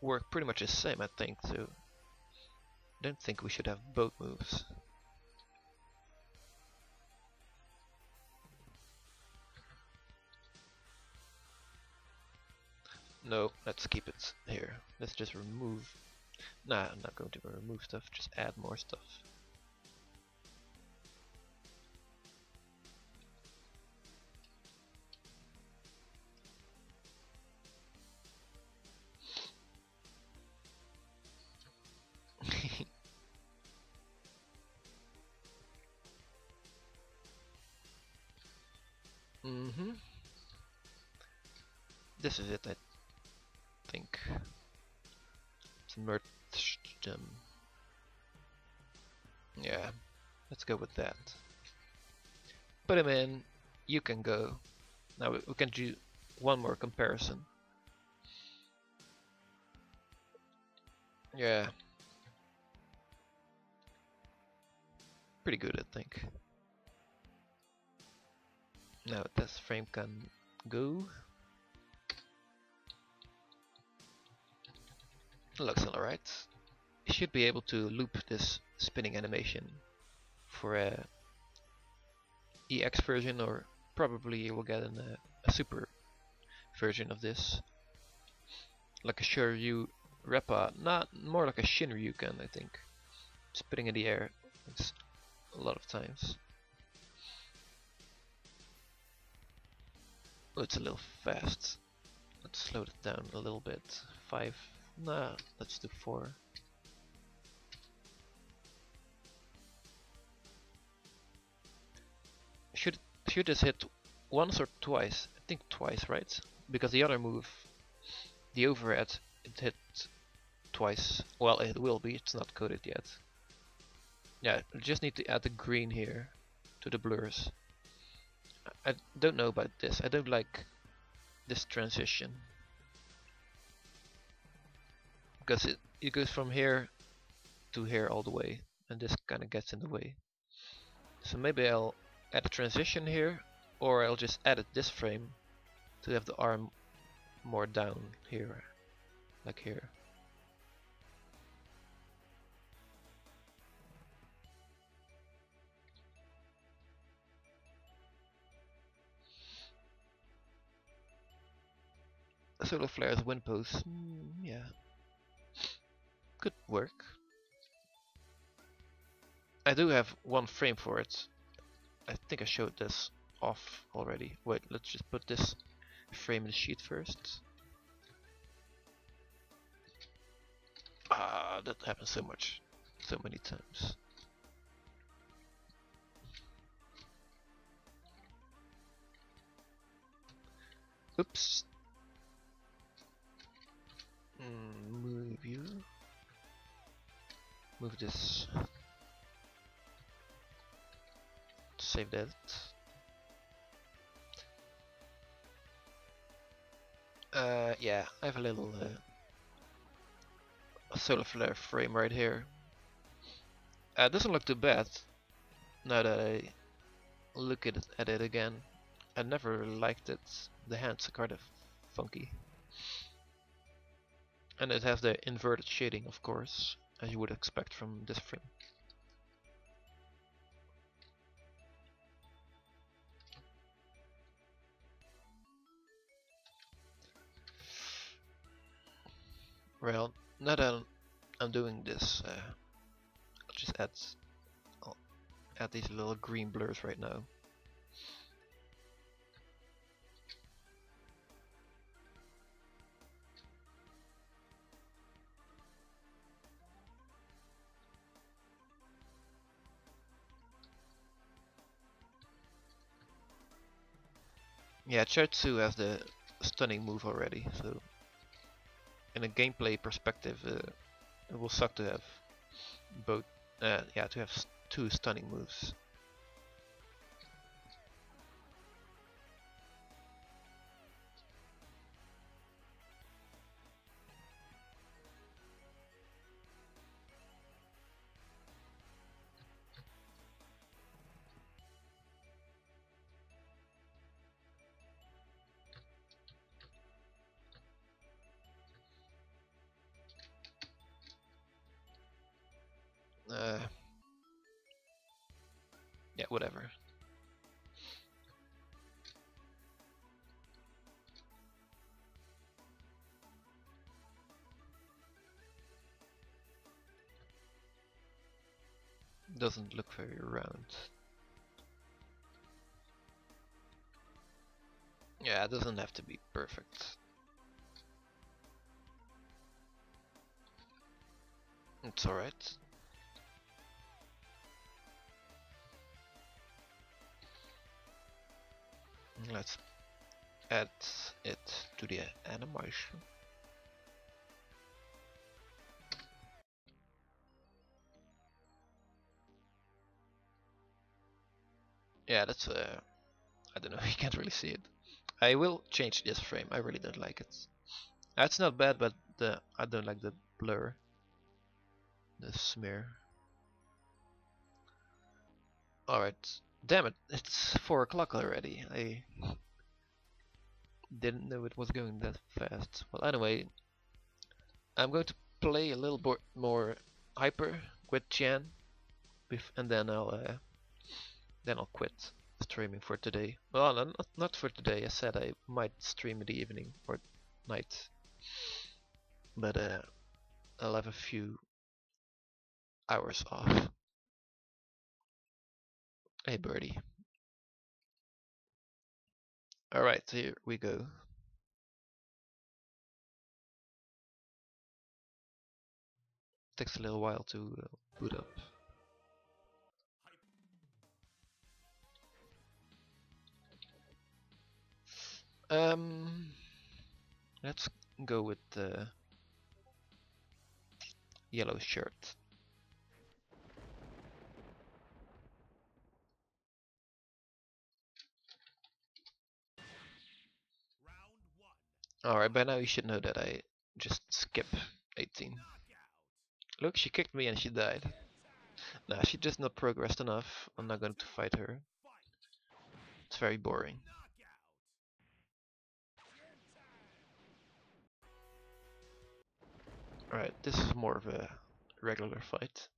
work pretty much the same, I think. So I don't think we should have both moves. No, let's keep it here. Let's just remove... Nah, I'm not going to remove stuff, just add more stuff. Is it, I think. Merged them. Yeah, let's go with that. Put him in, you can go. Now we, we can do one more comparison. Yeah. Pretty good, I think. Now this frame can go. Looks alright. Should be able to loop this spinning animation for a EX version or probably you will get an, uh, a super version of this. Like a Shoryu Reppa, not more like a Shinryuken I think. Spinning in the air it's a lot of times. Oh, it's a little fast. Let's slow it down a little bit. Five Nah, let's do four. Should should this hit once or twice? I think twice, right? Because the other move, the overhead, it hit twice. Well, it will be. It's not coded yet. Yeah, just need to add the green here to the blurs. I don't know about this. I don't like this transition because it, it goes from here to here all the way and this kind of gets in the way. So maybe I'll add a transition here or I'll just edit this frame to have the arm more down here like here. Solar flares wind pose mm, yeah could work. I do have one frame for it. I think I showed this off already. Wait, let's just put this frame in the sheet first. Ah, that happens so much, so many times. Oops. Mm, move you move this. Save that. Uh, yeah I have a little uh, solar flare frame right here. Uh, doesn't look too bad now that I look at it, at it again. I never liked it. The hands are kind of funky. And it has the inverted shading of course as you would expect from this frame. Well, now that I'm doing this, uh, I'll just add, I'll add these little green blurs right now. Yeah, Chaozu has the stunning move already, so in a gameplay perspective, uh, it will suck to have both. Uh, yeah, to have two stunning moves. Doesn't look very round. Yeah, it doesn't have to be perfect. It's alright. Let's add it to the animation. Yeah, that's uh, I don't know, you can't really see it. I will change this frame, I really don't like it. That's not bad, but the I don't like the blur. The smear. Alright, damn it, it's 4 o'clock already. I didn't know it was going that fast. Well, anyway, I'm going to play a little bit more hyper with Jan, and then I'll uh, then I'll quit streaming for today. Well, not, not for today. I said I might stream in the evening or night, but uh, I'll have a few hours off. Hey, birdie. Alright, here we go. Takes a little while to uh, boot up. Um, let's go with the yellow shirt. Alright, by now you should know that I just skip 18. Look, she kicked me and she died. Nah, she just not progressed enough. I'm not going to fight her. It's very boring. Alright, this is more of a regular fight.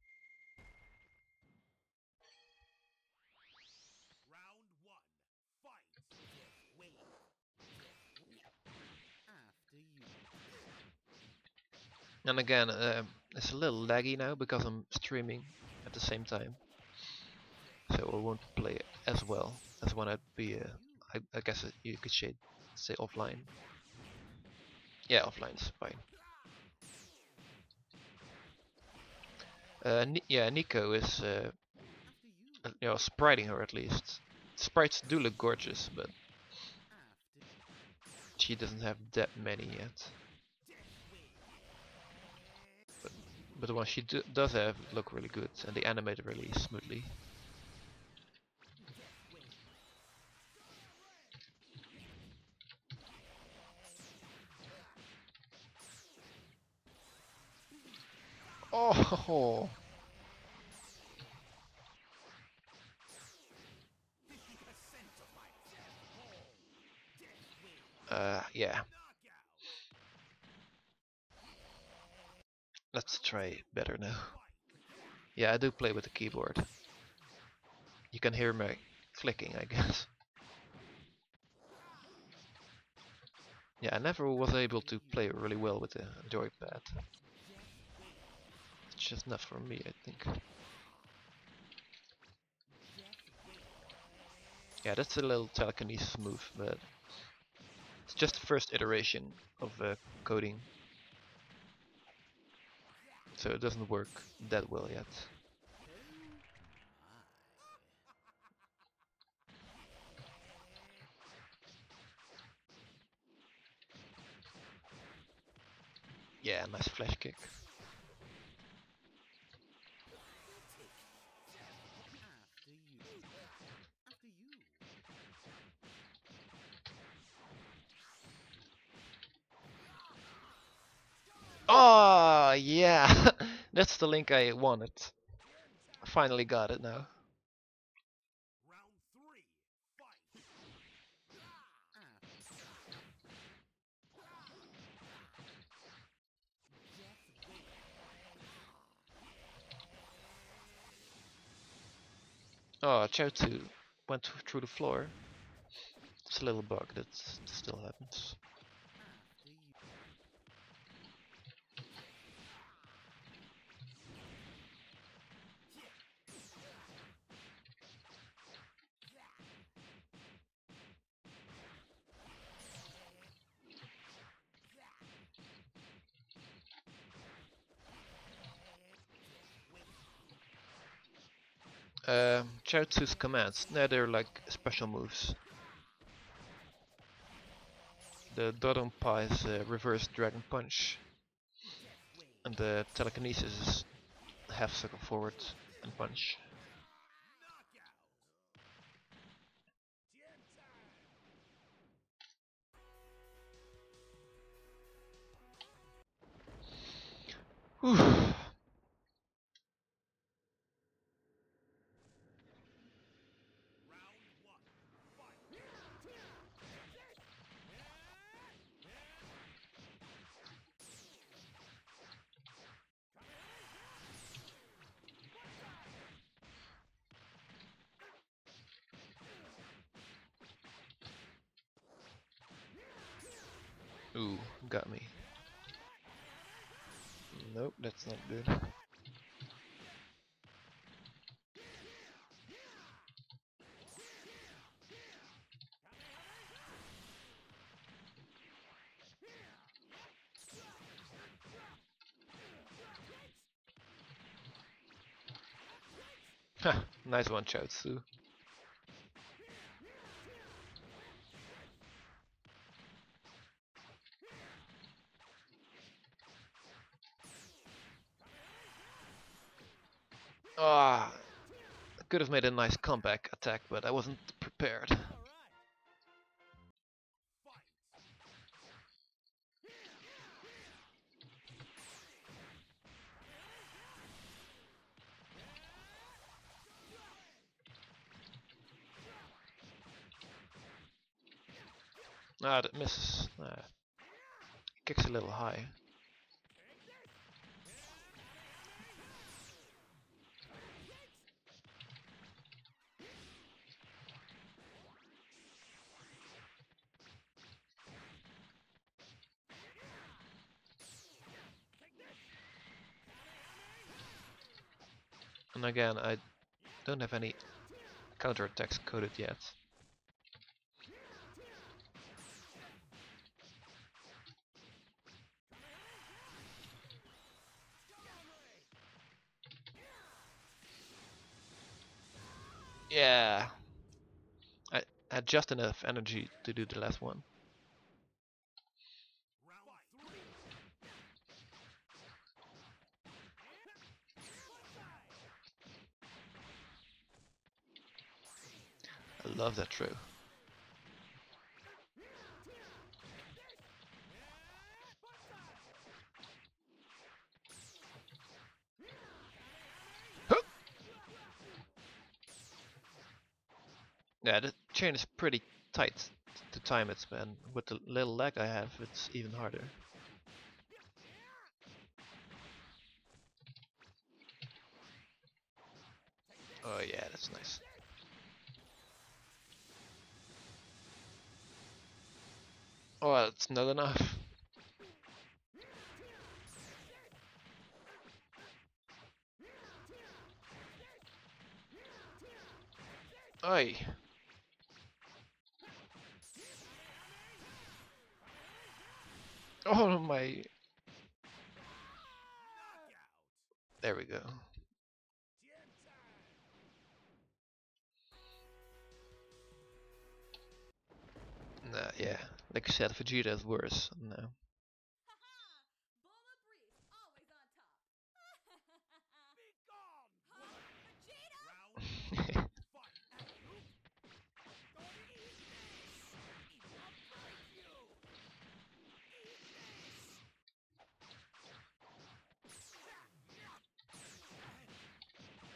And again, uh, it's a little laggy now because I'm streaming at the same time. So I won't play as well as when I'd be, uh, I, I guess you could say, say offline. Yeah, offline's fine. Uh, yeah, Nico is, uh, you know, spriting her at least. Sprites do look gorgeous, but she doesn't have that many yet. But, but the ones she do does have look really good, and they animate really smoothly. Oh. Uh, yeah. Let's try better now. Yeah, I do play with the keyboard. You can hear me clicking, I guess. Yeah, I never was able to play really well with the joypad just not for me, I think. Yeah, that's a little telekinesis move, but it's just the first iteration of uh, coding. So it doesn't work that well yet. Yeah, nice flash kick. Oh, yeah. That's the link I wanted. Finally got it now. Oh, Chaozu went through the floor. It's a little bug that still happens. Um, commands, no, they're like special moves. The Dodonpa is uh, reverse dragon punch, and the telekinesis is half circle forward and punch. Ooh, got me. Nope, that's not good. Ha, nice one, Chaozu. Ah, could have made a nice comeback attack, but I wasn't prepared. Ah, that misses. Ah, kicks a little high. And again, I don't have any counterattacks coded yet. Yeah, I had just enough energy to do the last one. I love that. Huh. Yeah, chain is pretty tight to time it, man. With the little lag I have, it's even harder. Oh yeah, that's nice. Oh, that's not enough. Oi. Oh my. There we go. Nah, yeah. Like I said, Vegeta is worse. No. Ha-ha! Bulma Brief's always on top.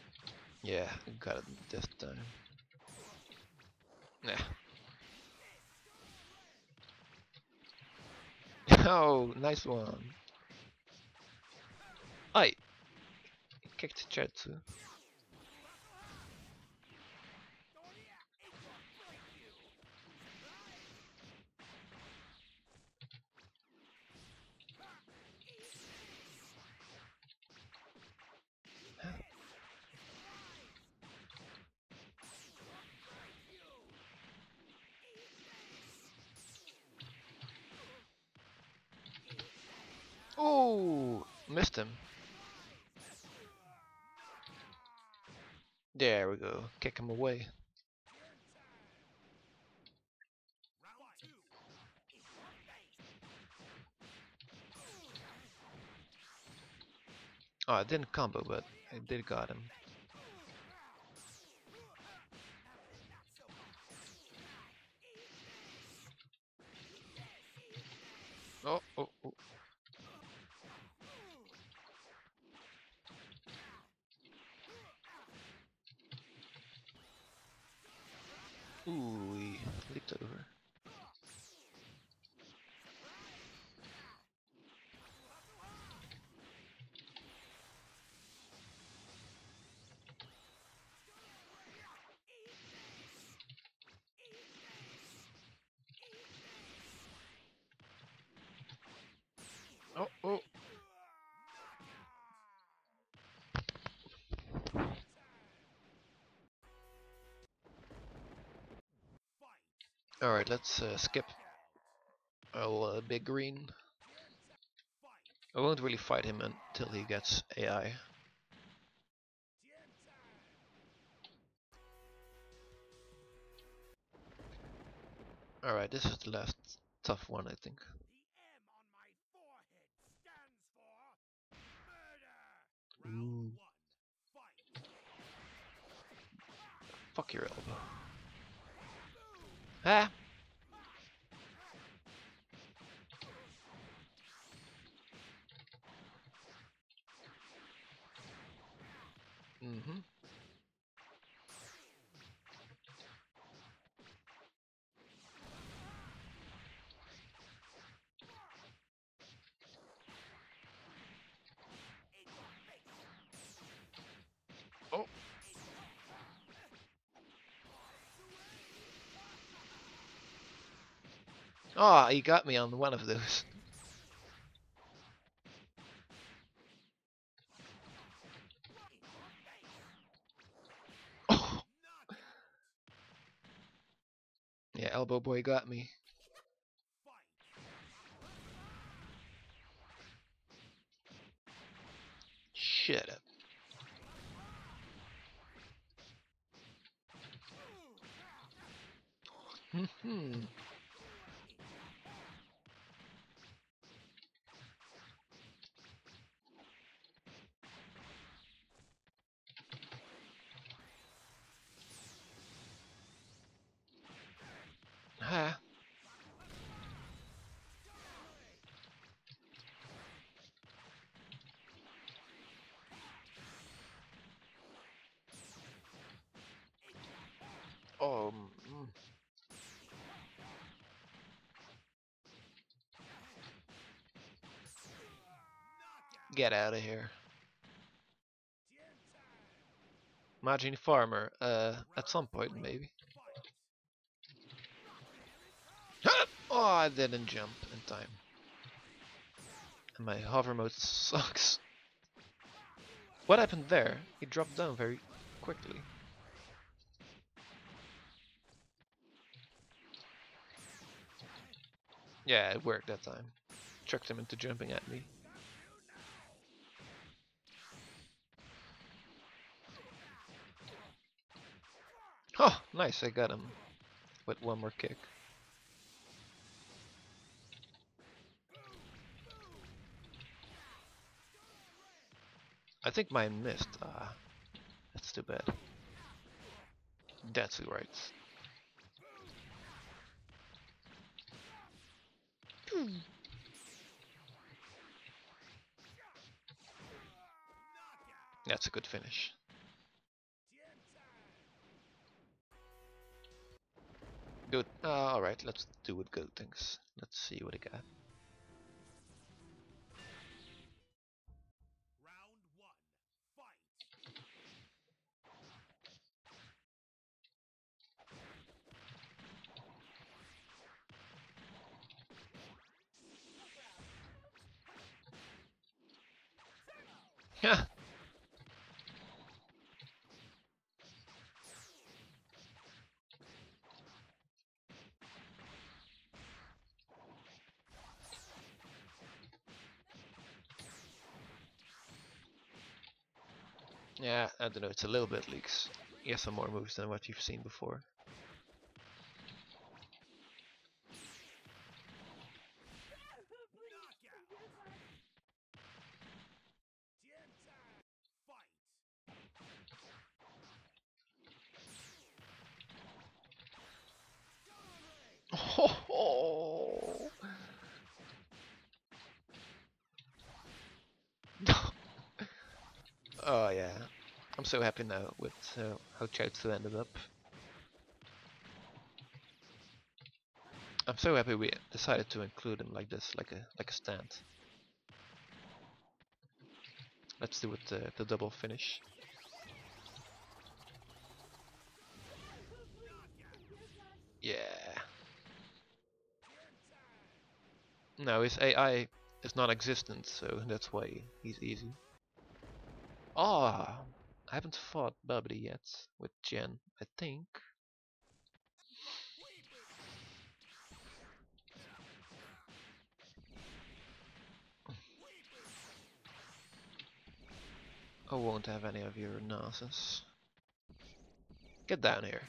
Huh? Vegeta? Yeah, got it this time. Yeah. Oh, nice one. I Kicked Chaozu. Oh, missed him. There we go. Kick him away. Oh, I didn't combo, but I did got him. Oh, oh, oh. Ooh, leaped over. Alright, let's uh, skip. I'll uh, big green. I won't really fight him until he gets AI. Alright, this is the last tough one, I think. Ooh. Fuck your elbow. Ah! Mm-hmm. Ah, he got me on one of those. Oh. Yeah, elbow boy got me. Shut up. Hmm. Oh. mm. Get out of here. Imagine farmer, uh, at some point maybe. Oh, I didn't jump in time. And my hover mode sucks. What happened there? He dropped down very quickly. Yeah, it worked that time. Tricked him into jumping at me. Oh, nice, I got him with one more kick. I think mine missed. Ah, that's too bad. That's right. That's a good finish. Good. Uh, Alright, let's do it good things. Let's see what I got. Yeah. Yeah, I don't know, it's a little bit leaks. Yes, some more moves than what you've seen before. So happy now with uh, how Chaozu ended up. I'm so happy we decided to include him like this, like a like a stand. Let's do it uh, the double finish. Yeah. No, his AI is non-existent, so that's why he's easy. Ah, I haven't fought Bubbly yet with Jen, I think. I won't have any of your nonsense. Get down here.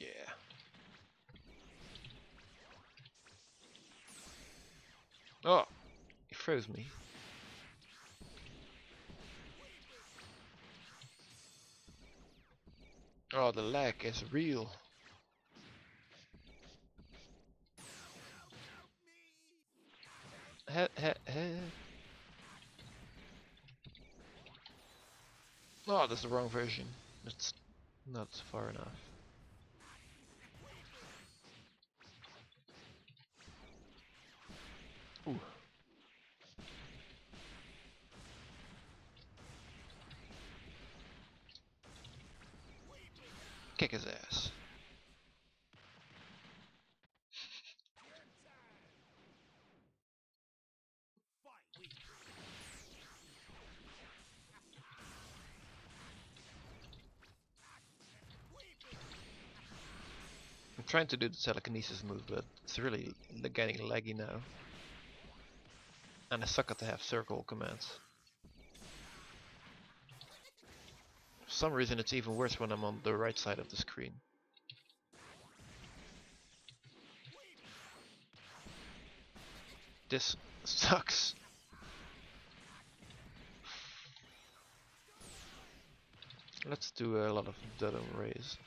Yeah. Oh, he froze me. Oh, the lag is real. He he he. Oh, that's the wrong version. It's not far enough. Ooh. Kick his ass. I'm trying to do the telekinesis move, but it's really getting laggy now. And I suck at the half circle commands. For some reason it's even worse when I'm on the right side of the screen. This sucks. Let's do a lot of Dodon rays.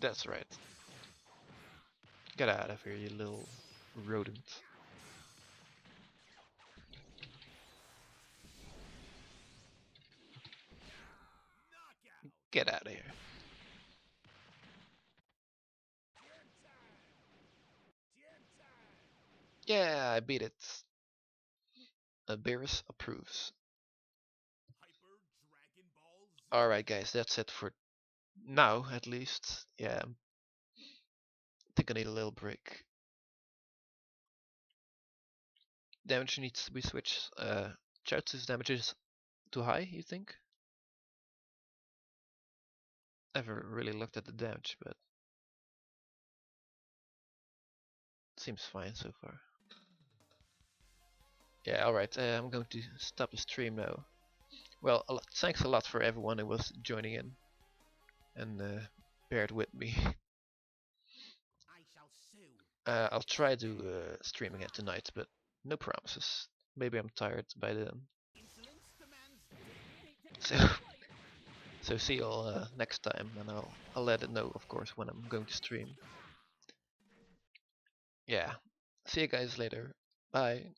That's right. Get out of here, you little rodent. Get out of here. Yeah, I beat it. Aberis approves. Alright guys, that's it for now at least. Yeah. I think I need a little break. Damage needs to be switched. Uh Chaozu's damage is too high, you think? Never really looked at the damage, but seems fine so far. Yeah, alright, uh, I'm going to stop the stream now. Well, a lot, thanks a lot for everyone who was joining in and uh, bared with me. I shall sue. Uh, I'll try to uh, stream again tonight, but no promises. Maybe I'm tired by then. So, so see you all uh, next time, and I'll I'll let it know, of course, when I'm going to stream. Yeah, see you guys later. Bye.